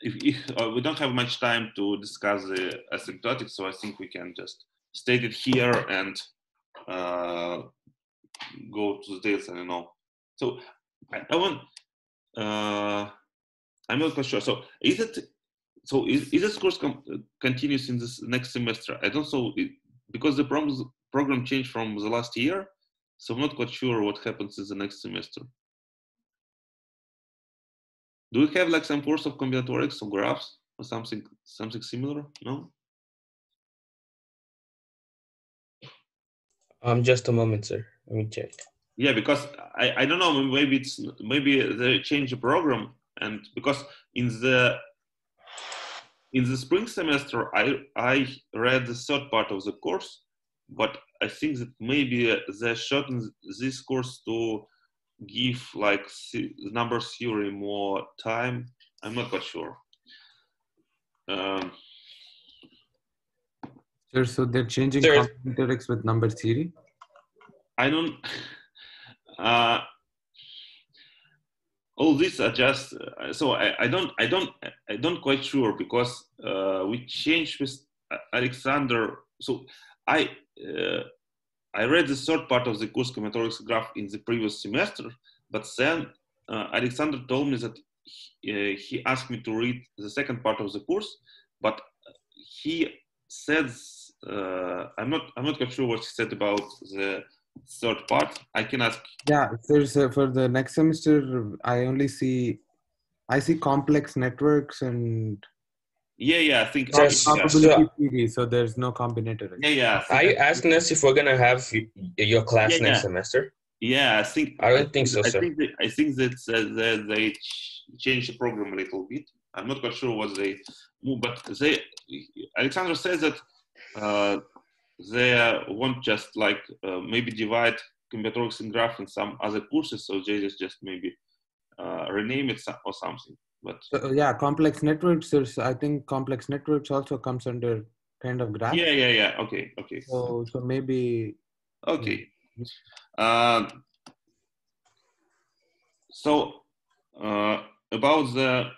if, if uh, we don't have much time to discuss the asymptotics, so I think we can just state it here and uh, go to the details. I don't know. So I, I want. Uh, I'm not quite sure. So is it so? Is, is this course continues in this next semester? I don't know because the program program changed from the last year. So I'm not quite sure what happens in the next semester. Do we have like some course of combinatorics or graphs or something something similar? No? Um just a moment, sir. Let me check. Yeah, because I, I don't know, maybe it's maybe they change the program and because in the in the spring semester I I read the third part of the course, but I think that maybe they shortened this course to give like number theory more time. I'm not quite sure. Um, sure, so they're changing combinatorics with number theory? I don't. Uh, all these are just uh, so I, I don't I don't I don't quite sure because uh, we changed with Alexander. So I uh, I read the third part of the course graph in the previous semester, but then uh, Alexander told me that he, uh, he, asked me to read the second part of the course, but he says uh, I'm not I'm not quite sure what he said about the third part. I can ask. Yeah, there's for the next semester. I only see I see complex networks and yeah, yeah, I think Just, probability theory, so there's no combinator. Yeah, yeah. Are you asking us if we're gonna have your class yeah, next yeah. semester? Yeah, I think. I don't think so, I sir. Think they, I think that uh, they changed the program a little bit. I'm not quite sure what they move, but they. Alexander says that uh, they won't just like uh, maybe divide combinatorics and graph in some other courses, so they just just maybe uh, rename it or something. But so, yeah, complex networks. There's, I think, complex networks also comes under kind of graph. Yeah, yeah, yeah. Okay, okay. So, so maybe. Okay. Uh, so uh, about the,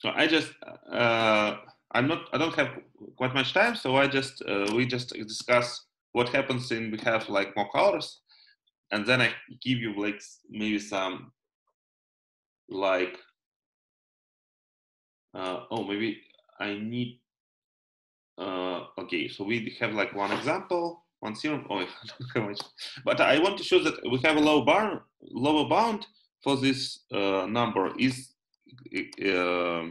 so I just, uh, I'm not, I don't have quite much time, so I just, uh, we just discuss what happens in we have like more colors, and then I give you like maybe some like uh, oh, maybe I need, uh, okay, so we have like one example, one theorem, oh, but I want to show that we have a low bound, lower bound for this uh, number is uh,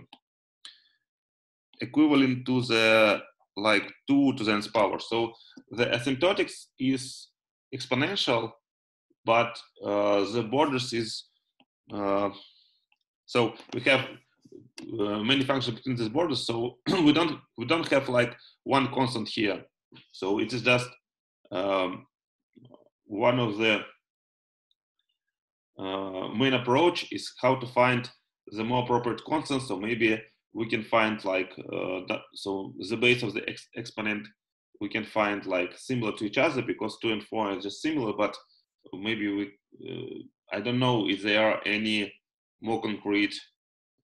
equivalent to the like 2 to the nth power. So the asymptotics is exponential, but uh, the borders is, uh, so we have many functions between these borders. So we don't we don't have like one constant here. So it is just um, one of the uh, main approach is how to find the more appropriate constant. So maybe we can find like uh, that, so the base of the ex exponent we can find like similar to each other because two and four are just similar, but maybe we uh, I don't know if there are any more concrete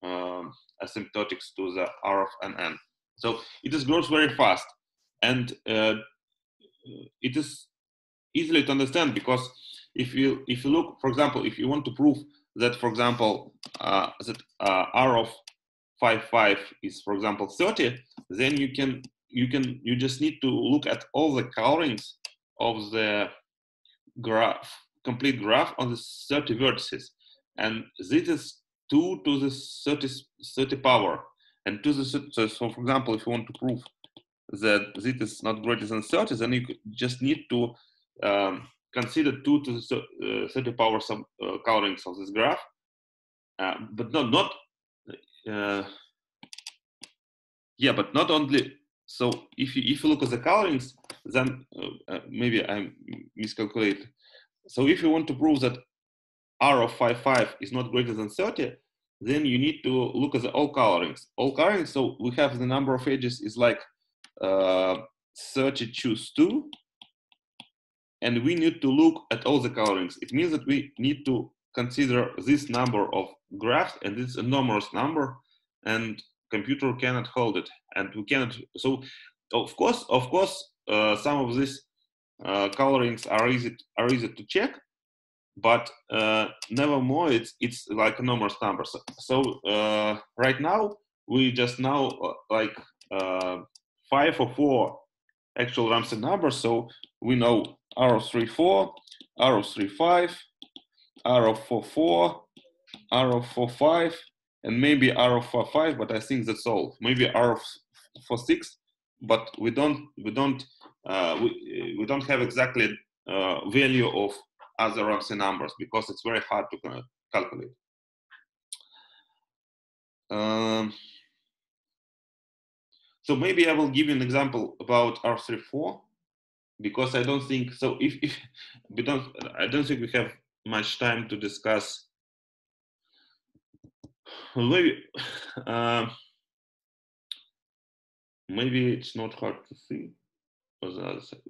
um, asymptotics to the R of n n. So it is grows very fast, and uh, it is easily to understand because if you if you look, for example, if you want to prove that, for example, uh, that uh, R of five five is, for example, thirty, then you can you can you just need to look at all the colorings of the graph, complete graph on the 30 vertices, and this is two to the 30, 30 power, and to the so, so for example, if you want to prove that z is not greater than 30, then you just need to um, consider 2 to the uh, 30 power sub uh, colorings of this graph, uh, but not, not uh, yeah, but not only, so if you, if you look at the colorings, then uh, uh, maybe I miscalculated. So if you want to prove that R of 5, 5 is not greater than 30, then you need to look at the all colorings. All colorings, so we have the number of edges is like uh, 30 choose 2, and we need to look at all the colorings. It means that we need to consider this number of graphs, and it's a numerous number, and computer cannot hold it, and we cannot. So, of course, of course, uh, some of these uh, colorings are easy are easy to check, but uh, never more it's it's like numerous number. So, uh, right now we just know uh, like uh, five or four actual Ramsey numbers. So we know R of 3, 4, R of 3, 5, R of 4, 4, R of 4, 5, and maybe R of 4, 5, but I think that's all. Maybe R of 4, 6, but we don't, we don't, uh, we, we don't have exactly uh, value of other Ramsey numbers because it's very hard to calculate. Um, so maybe I will give you an example about R34 because I don't think so. If, if we don't, I don't think we have much time to discuss. Maybe, uh, maybe it's not hard to see.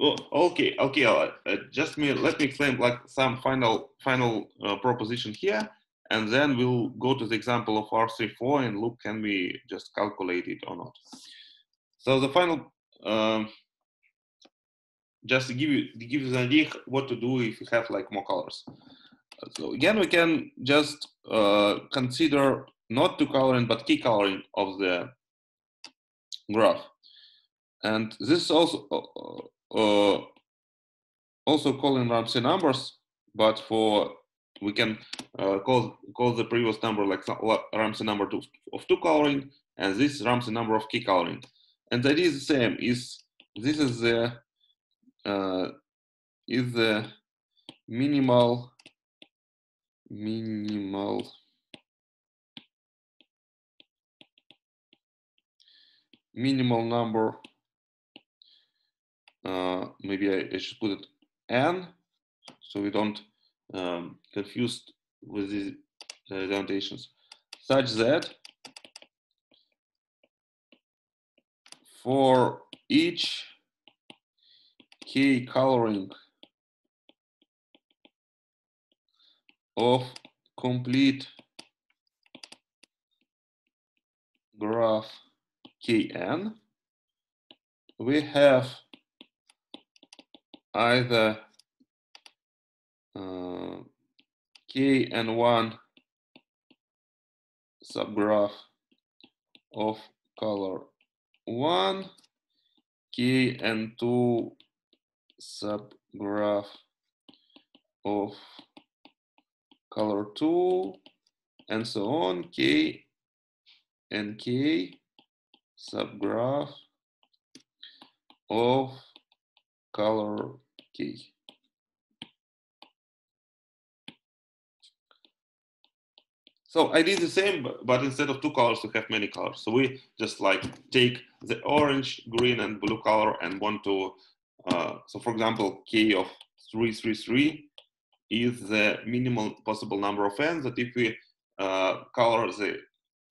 Oh, okay, okay. Uh, just me. Let me claim like some final final uh, proposition here, and then we'll go to the example of R34 and look can we just calculate it or not. So the final um, just to give you to give you an idea what to do if you have like more colors. So again, we can just uh, consider not two coloring but key coloring of the graph, and this is also uh, uh, also calling Ramsey numbers, but for we can uh, call call the previous number like Ramsey number two, of two coloring, and this Ramsey number of key coloring, and idea is the same. Is this is the uh, is the minimal minimal minimal number uh, maybe I, I, should put it n so we don't um, confuse with these uh, annotations. Such that for each key coloring of complete graph Kn, we have either uh, Kn1 subgraph of color 1, Kn2 subgraph of color 2 and so on k and k subgraph of color k So I did the same, but instead of two colors, we have many colors. So we just like take the orange, green, and blue color and want to uh, so for example, k of 333 is the minimal possible number of n that if we uh, color the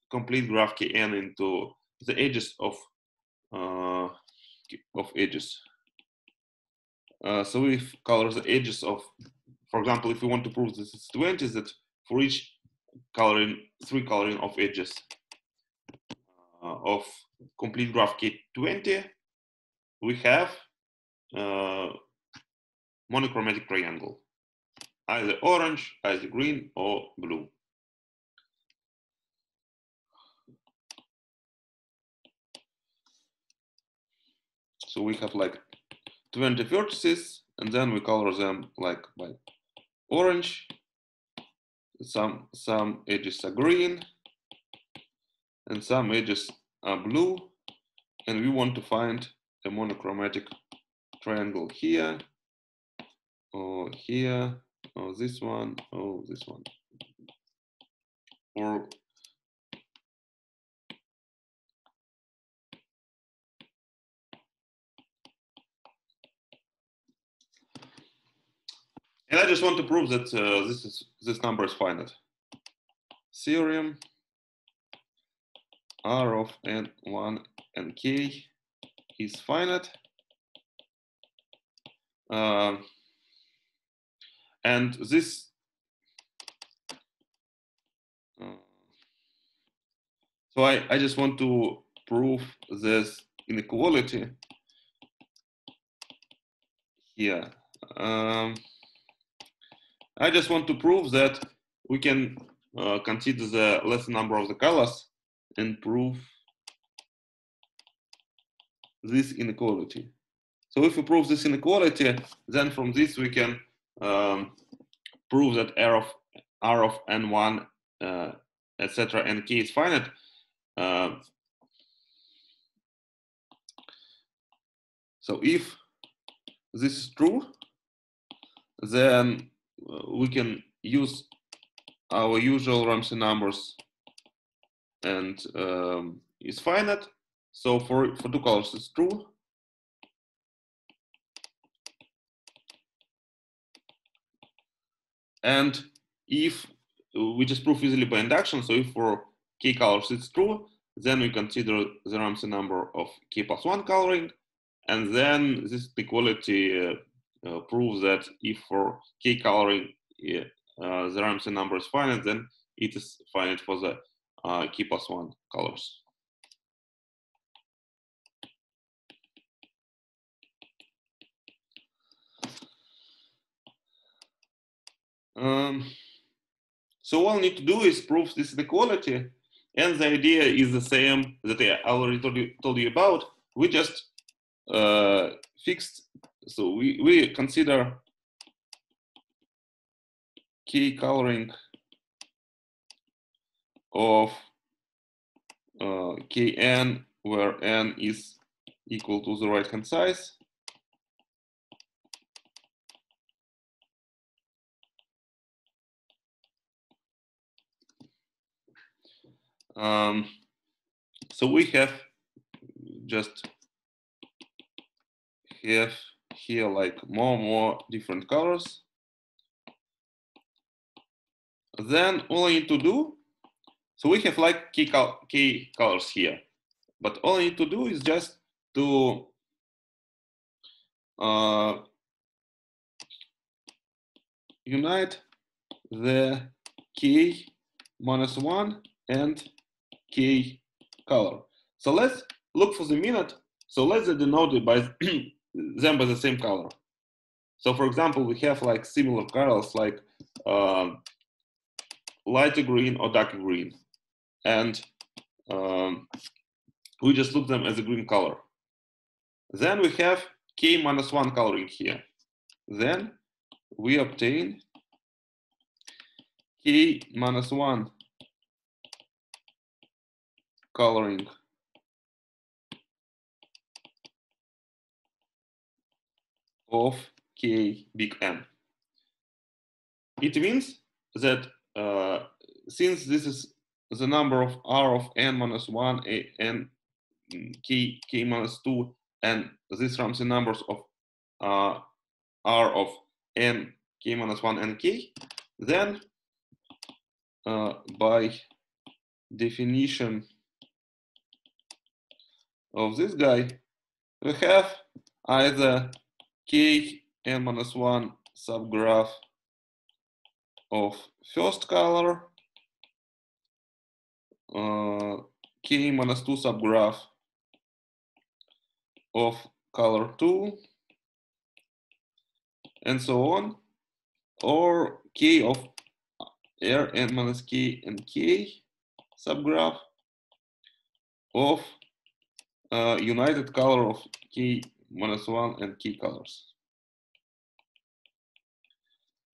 complete graph kn into the edges of uh, of edges. Uh, so we color the edges of, for example, if we want to prove this is 20, that for each coloring, three coloring of edges uh, of complete graph K20, we have uh, monochromatic triangle, either orange, either green, or blue. So we have like 20 vertices, and then we color them like by orange. Some some edges are green, and some edges are blue, and we want to find a monochromatic triangle here, or here, or this one, or this one, or And I just want to prove that uh, this is this number is finite. Theorem R of n1 and k is finite. Uh, and this uh, so I, I just want to prove this inequality here. Um, I just want to prove that we can uh, consider the lesser number of the colors and prove this inequality. So if we prove this inequality, then from this we can um, prove that R of R of n1, uh, etc., nk is finite. Uh, so if this is true, then we can use our usual Ramsey numbers and um, is finite. So for, for two colors it's true. And if we just prove easily by induction, so if for k colors it's true, then we consider the Ramsey number of k plus one coloring, and then this equality uh, uh, proves that if for k coloring uh, the Ramsey number is finite, then it is finite for the uh, k plus one colors. Um, so all I need to do is prove this inequality, and the idea is the same that I already told you, told you about. We just uh, fixed, so we, we consider k coloring of uh, kn where n is equal to the right hand size. Um, so we have just have here like more and more different colors then all I need to do, so we have like key, key colors here, but all I need to do is just to uh, unite the key minus one and key color. So let's look for the minute. So let's denote it by them by the same color. So for example, we have like similar colors like uh, lighter green or darker green. And um, we just look them as a green color. Then we have K minus one coloring here. Then we obtain K minus one coloring of K big M. It means that uh, since this is the number of r of n minus 1 and k, k minus 2, and these Ramsey numbers of uh, r of n k minus 1 and k, then uh, by definition of this guy, we have either k n minus 1 subgraph of first color, uh, k minus 2 subgraph of color 2, and so on, or k of r n minus k and k subgraph of uh, united color of k minus 1 and key colors.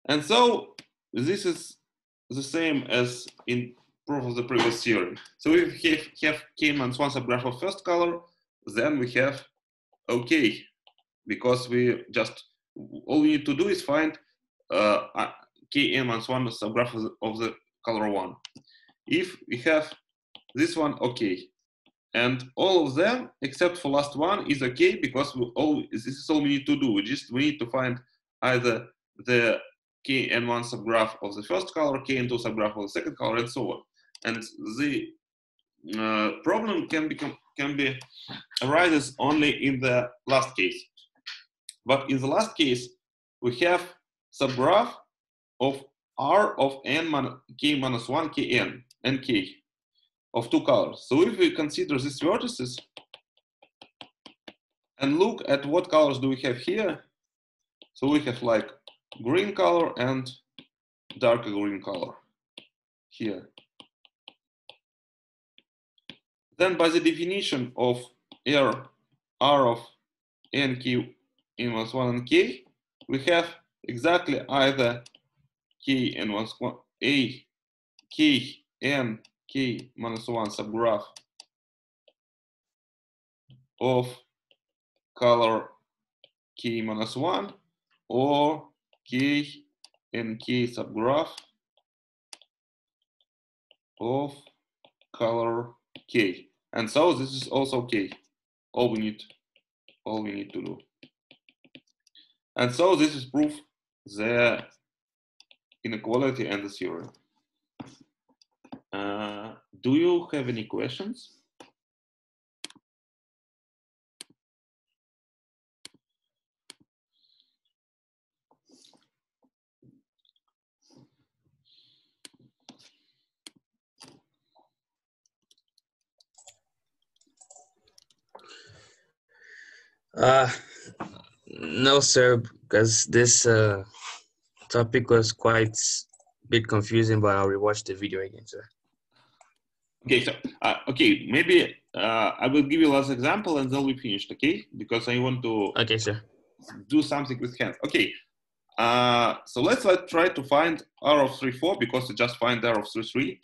And so this is the same as in proof of the previous theorem. So if we have, have k minus 1 subgraph of first color, then we have okay, because we just, all we need to do is find uh, minus 1 subgraph of the, of the color 1. If we have this one, okay. And all of them, except for last one, is okay because we all this is all we need to do. We just we need to find either the kn1 subgraph of the first color, kn2 subgraph of the second color, and so on. And the uh, problem can become can be arises only in the last case. But in the last case, we have subgraph of r of n man, k minus 1 kn and k of two colors. So if we consider these vertices and look at what colors do we have here, so we have like green color and darker green color here. Then by the definition of R, R of NQ inverse 1 and k, we have exactly either k minus 1, a k n k minus 1 subgraph of color k minus 1 or k and k subgraph of color k. And so this is also k. All we need, all we need to do. And so this is proof the inequality and the theorem. Uh, do you have any questions? Uh, no, sir, because this uh, topic was quite a bit confusing, but I'll rewatch the video again, sir. Okay, so uh, okay, maybe uh, I will give you last example and then we finished. Okay, because I want to Okay, sir. do something with hands. Okay, uh, so let's try to find r of three four because we just find r of three three,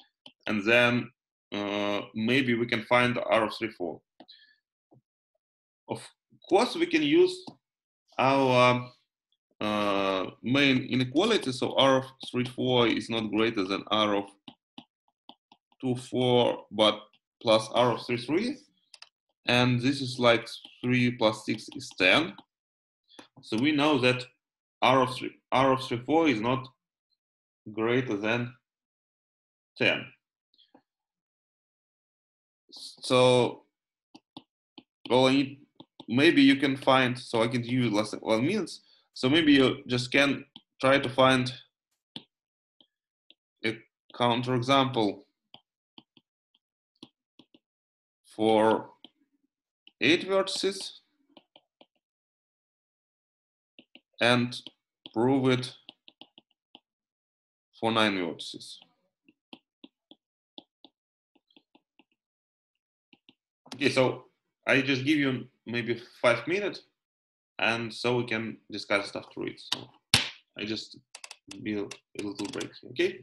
and then uh, maybe we can find r of three four. Of course, we can use our uh, main inequality. So r of three four is not greater than r of 2, 4, but plus r of 3, 3. And this is like 3 plus 6 is 10. So we know that r of 3, r of 3, 4 is not greater than 10. So, well, need, maybe you can find, so I can use less than one means. So maybe you just can try to find a counterexample for eight vertices and prove it for nine vertices. Okay, so I just give you maybe five minutes and so we can discuss stuff through it. So I just be a little break, okay?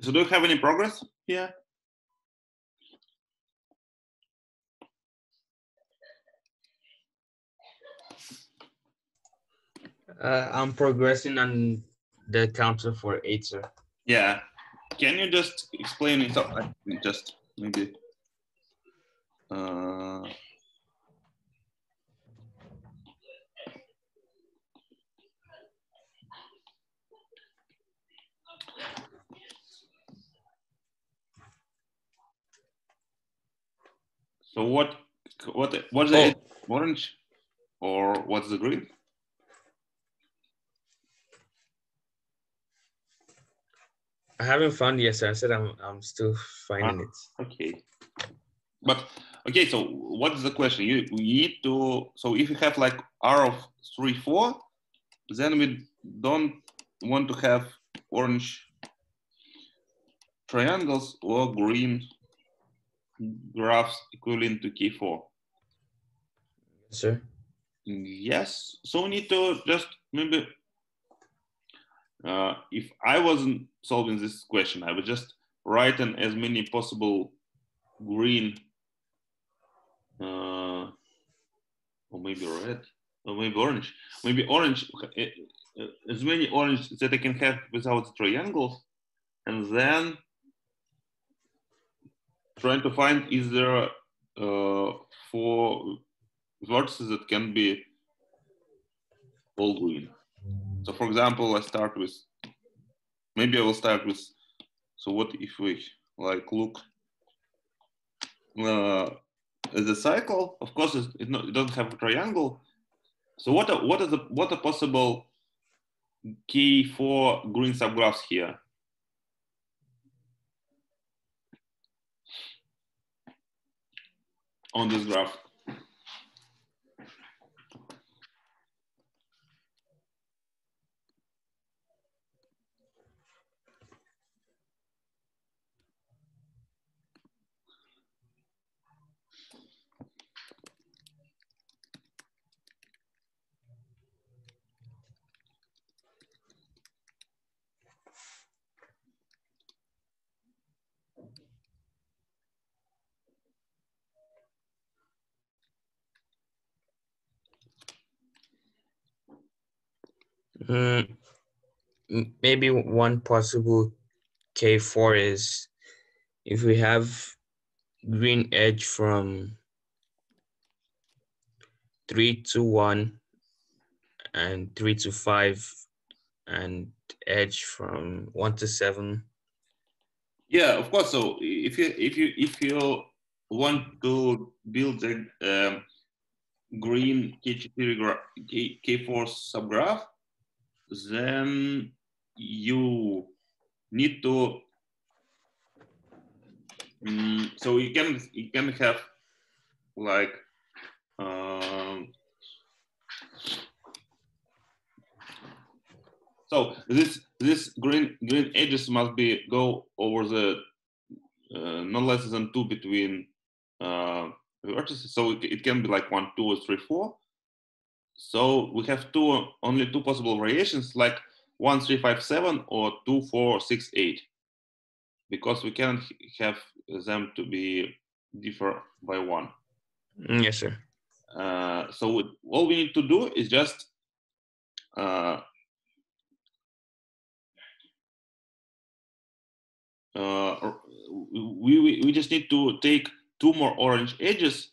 So do you have any progress here? Uh, I'm progressing on the counter for eight, sir. Yeah. Can you just explain it? up? Just maybe. Uh, so what? What? What's the oh. orange, or what's the green? I haven't found yet, sir. I said I'm I'm still finding ah, it. Okay. But okay, so what is the question? You we need to so if you have like R of three four, then we don't want to have orange triangles or green graphs equivalent to K4. Sir. Yes. So we need to just maybe uh, if I wasn't solving this question, I would just write in as many possible green, uh, or maybe red, or maybe orange, maybe orange, uh, uh, as many orange that I can have without triangles, and then trying to find is there uh, four vertices that can be all green. So for example, I start with, maybe I will start with, so what if we like look uh, at the cycle, of course it, it, doesn't have a triangle. So what are, what are the, what are possible K4 green subgraphs here? On this graph. Mm, maybe one possible K4 is if we have green edge from three to one and three to five and edge from one to seven. Yeah, of course. So if you if you if you want to build a um, green K4 gra- K, K4 subgraph, then you need to. mm, so you can you can have like um, so this this green green edges must be go over the uh, no less than two between uh, vertices. So it, it can be like one, two, or three, four. So we have two only two possible variations, like one, three, five, seven, or two, four, six, eight, because we can't have them to be differ by one. Mm, Yes, sir. Uh, so it- all we need to do is just uh, uh, we, we, we just need to take two more orange edges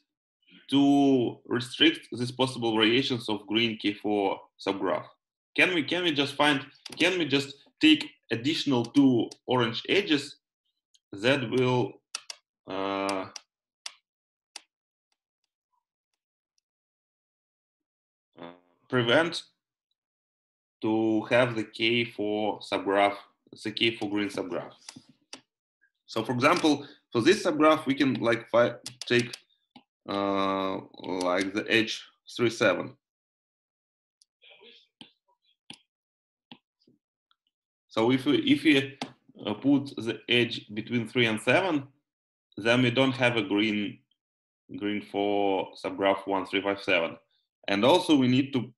to restrict these possible variations of green K4 subgraph. Can we can we just find can we just take additional two orange edges that will uh, prevent to have the K4 subgraph, the K4 green subgraph. So for example, for this subgraph, we can like take uh, like the edge 3, 7. So if we, if we uh, put the edge between 3 and 7, then we don't have a green green for subgraph 1, 3, 5, 7. And also we need to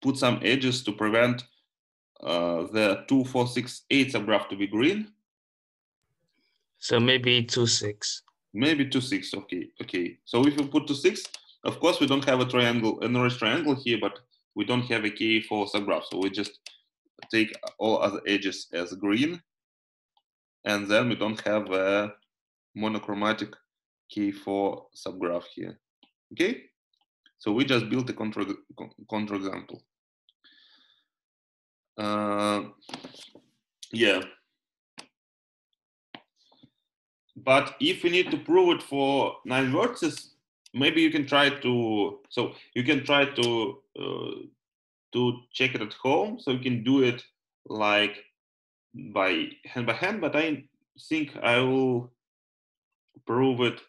put some edges to prevent uh, the 2, 4, 6, 8 subgraph to be green So maybe two six. Maybe two six. Okay, okay. So if we put two six, of course we don't have a triangle, a Norris triangle here, but we don't have a K4 subgraph. So we just take all other edges as green, and then we don't have a monochromatic K4 subgraph here. Okay, so we just built a contra counterexample. Uh, yeah. But if we need to prove it for nine vertices, maybe you can try to. So you can try to uh, to check it at home. So you can do it like by hand by hand. But I think I will prove it.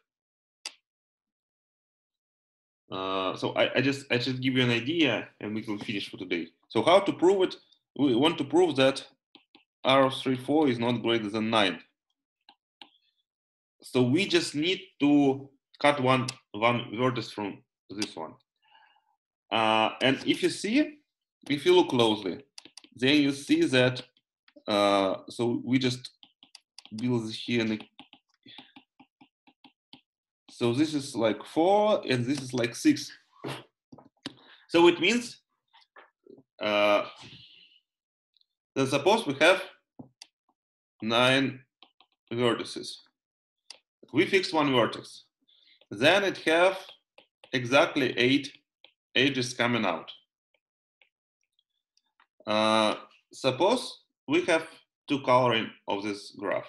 Uh, so I, I just I just give you an idea, and we can finish for today. So how to prove it? We want to prove that R of 3, 4 is not greater than 9. So we just need to cut one, one vertex from this one. Uh, and if you see, if you look closely, then you see that, uh, so we just build here. The, so this is like 4 and this is like 6. So it means, uh, then suppose we have nine vertices. We fix one vertex. Then it have exactly eight edges coming out. Uh, suppose we have two coloring of this graph.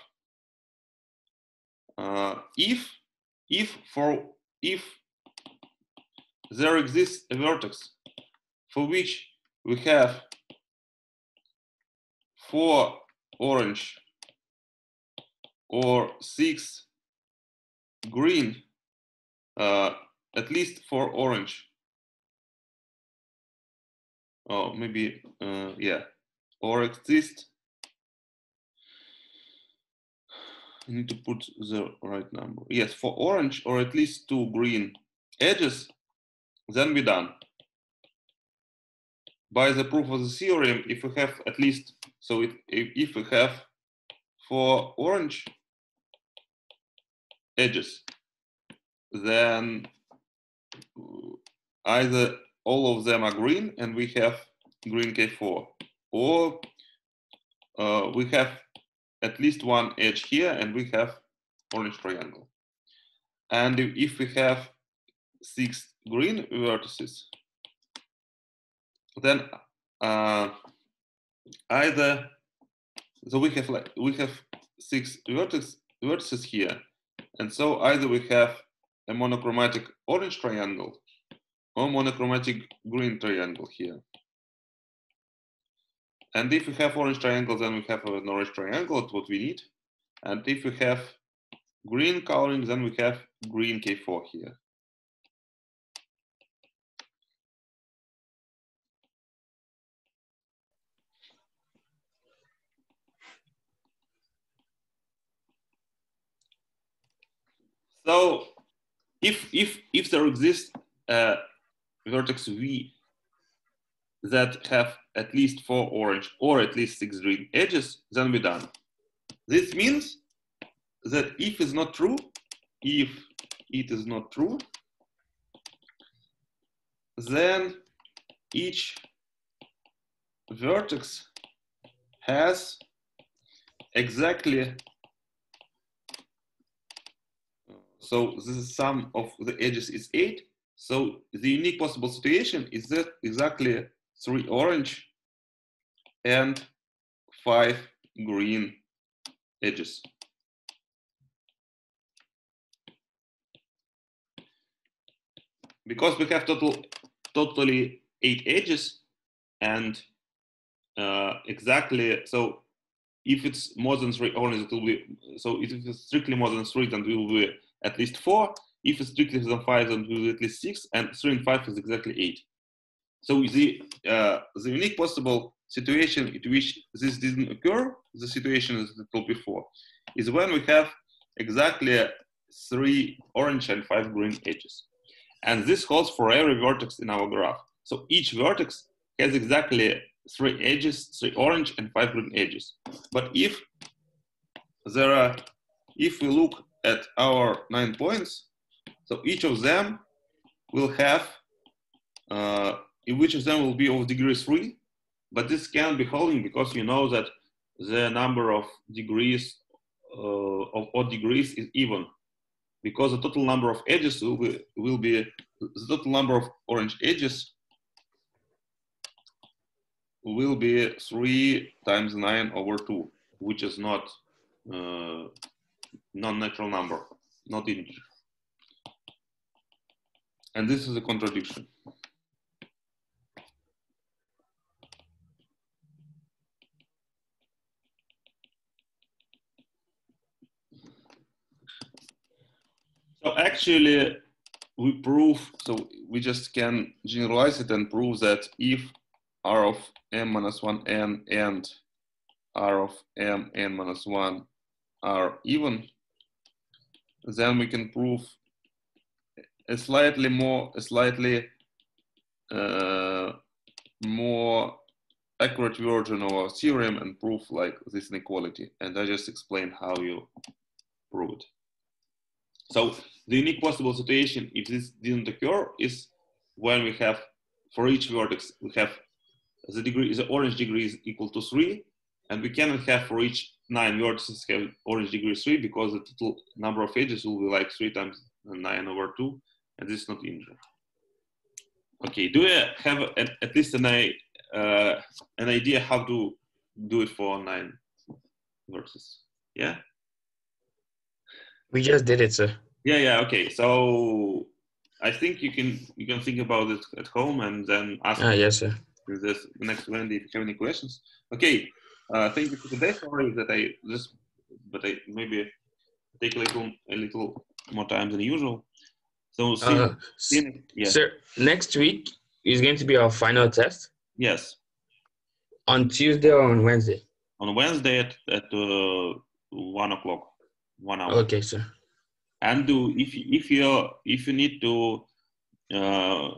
Uh, if if for if there exists a vertex for which we have four orange or six green, uh, at least four orange. Oh, maybe, uh, yeah, or exist. I need to put the right number. Yes, four orange or at least two green edges, then we're done. By the proof of the theorem, if we have at least, so if, if we have four orange edges, then either all of them are green and we have green K4, or uh, we have at least one edge here and we have orange triangle. And if we have six green vertices, then uh, either so we have like we have six vertex, vertices here and so either we have a monochromatic orange triangle or monochromatic green triangle here. And if we have orange triangle then we have an orange triangle that's what we need. And if we have green coloring then we have green k4 here So if if if there exists a vertex V that have at least four orange or at least six green edges, then we're done. This means that if is not true, if it is not true, then each vertex has exactly So the sum of the edges is eight. So the unique possible situation is that exactly three orange and five green edges. Because we have total, totally eight edges and uh, exactly, so if it's more than three orange, it will be, so if it's strictly more than three, then it will be at least four. If it's strictly than five, then we at least six, and three and five is exactly eight. So the uh, the unique possible situation in which this didn't occur, the situation is the told before, is when we have exactly three orange and five green edges. And this holds for every vertex in our graph. So each vertex has exactly three edges, three orange and five green edges. But if there are if we look at our nine points, so each of them will have, uh, which of them will be of degree three, but this can be holding because you know that the number of degrees uh, of odd degrees is even. Because the total number of edges will be, will be the total number of orange edges will be 3 times 9 over 2, which is not uh, non-natural number, not integer. And this is a contradiction. So actually, we prove, so we just can generalize it and prove that if r of m minus 1 n and r of m n minus 1 are even, then we can prove a slightly more, a slightly uh, more accurate version of our theorem and prove like this inequality. And I just explained how you prove it. So the unique possible situation, if this didn't occur, is when we have, for each vertex, we have the degree, the orange degree is equal to three, and we cannot have for each nine vertices have orange degree three because the total number of edges will be like three times nine over two, and this is not integer. Okay, do you have at, at least an, uh, an idea how to do it for nine vertices? Yeah? We just did it, sir. Yeah, yeah, okay. So I think you can you can think about it at home and then ask Ah, yes, sir. this next Wendy if you have any questions. Okay, uh, thank you for today. Sorry that I just, but I maybe take a little a little more time than usual. So see, Uh, see yeah, Sir, next week is going to be our final test yes, on Tuesday or on Wednesday. on Wednesday at at uh, one o'clock, one hour. Okay, sir. and do if if you if you need to uh,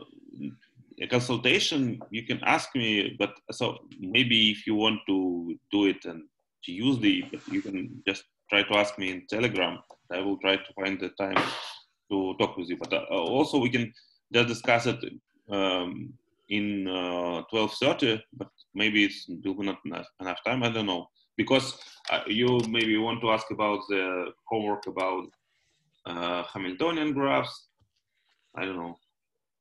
a consultation you can ask me but so maybe if you want to do it and to use the you can just try to ask me in telegram. I will try to find the time to talk with you. But uh, also we can just discuss it um, in uh, 12.30 but maybe it's not enough, enough time i don't know. Because uh, you maybe want to ask about the homework about uh, Hamiltonian graphs. I don't know,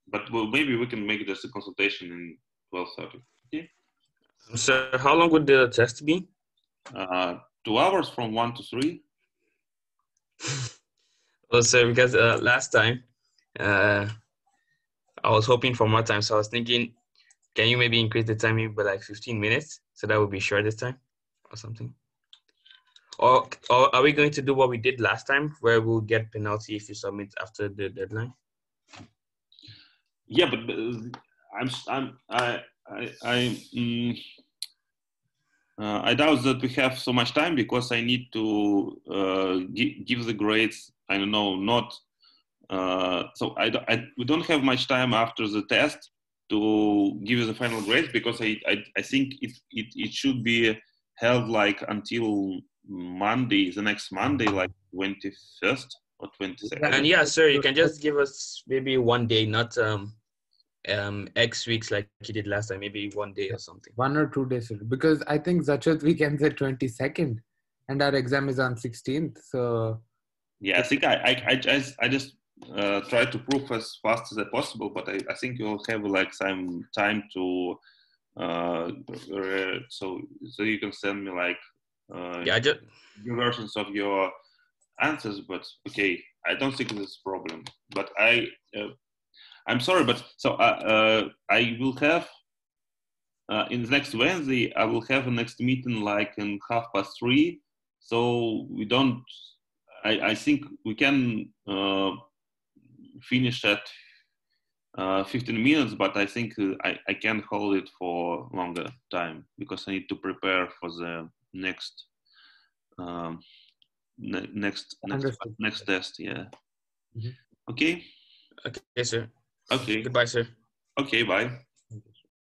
but well, maybe we can make this a consultation in twelve thirty. Okay, Sir, how long would the test be? uh, two hours from one to three. Well, sir, because uh, last time uh, I was hoping for more time, so I was thinking, can you maybe increase the timing by like 15 minutes so that would be short this time or something? Or, or are we going to do what we did last time where we'll get penalty if you submit after the deadline? Yeah, but uh, I'm I'm I I I. Mm, uh, I doubt that we have so much time because I need to uh, gi- give the grades. I don't know, not uh, so. I, don't- I we don't have much time after the test to give you the final grades because I I, I think it, it it should be held like until Monday, the next Monday, like twenty first or twenty second. And yeah, sir, you can just give us maybe one day, not um, um, X weeks like you did last time, maybe one day or something. One or two days because I think Zachot weekends at 22nd and our exam is on 16th. So Yeah, I think I I, I just I just uh, try to prove as fast as possible, but I, I think you'll have like some time to uh, so so you can send me like uh, Yeah, I just new versions of your answers. But okay, I don't think a problem. But I uh, I'm sorry, but so uh, uh, I will have. Uh, in the next Wednesday, I will have a next meeting like in half past three. So we don't I, I think we can finish at uh, 15 minutes, but I think I, I can hold it for longer time because I need to prepare for the next um, ne- next next, next test. Yeah. Mhm. Okay. okay, sir. Okay. Goodbye, sir. Okay. Bye.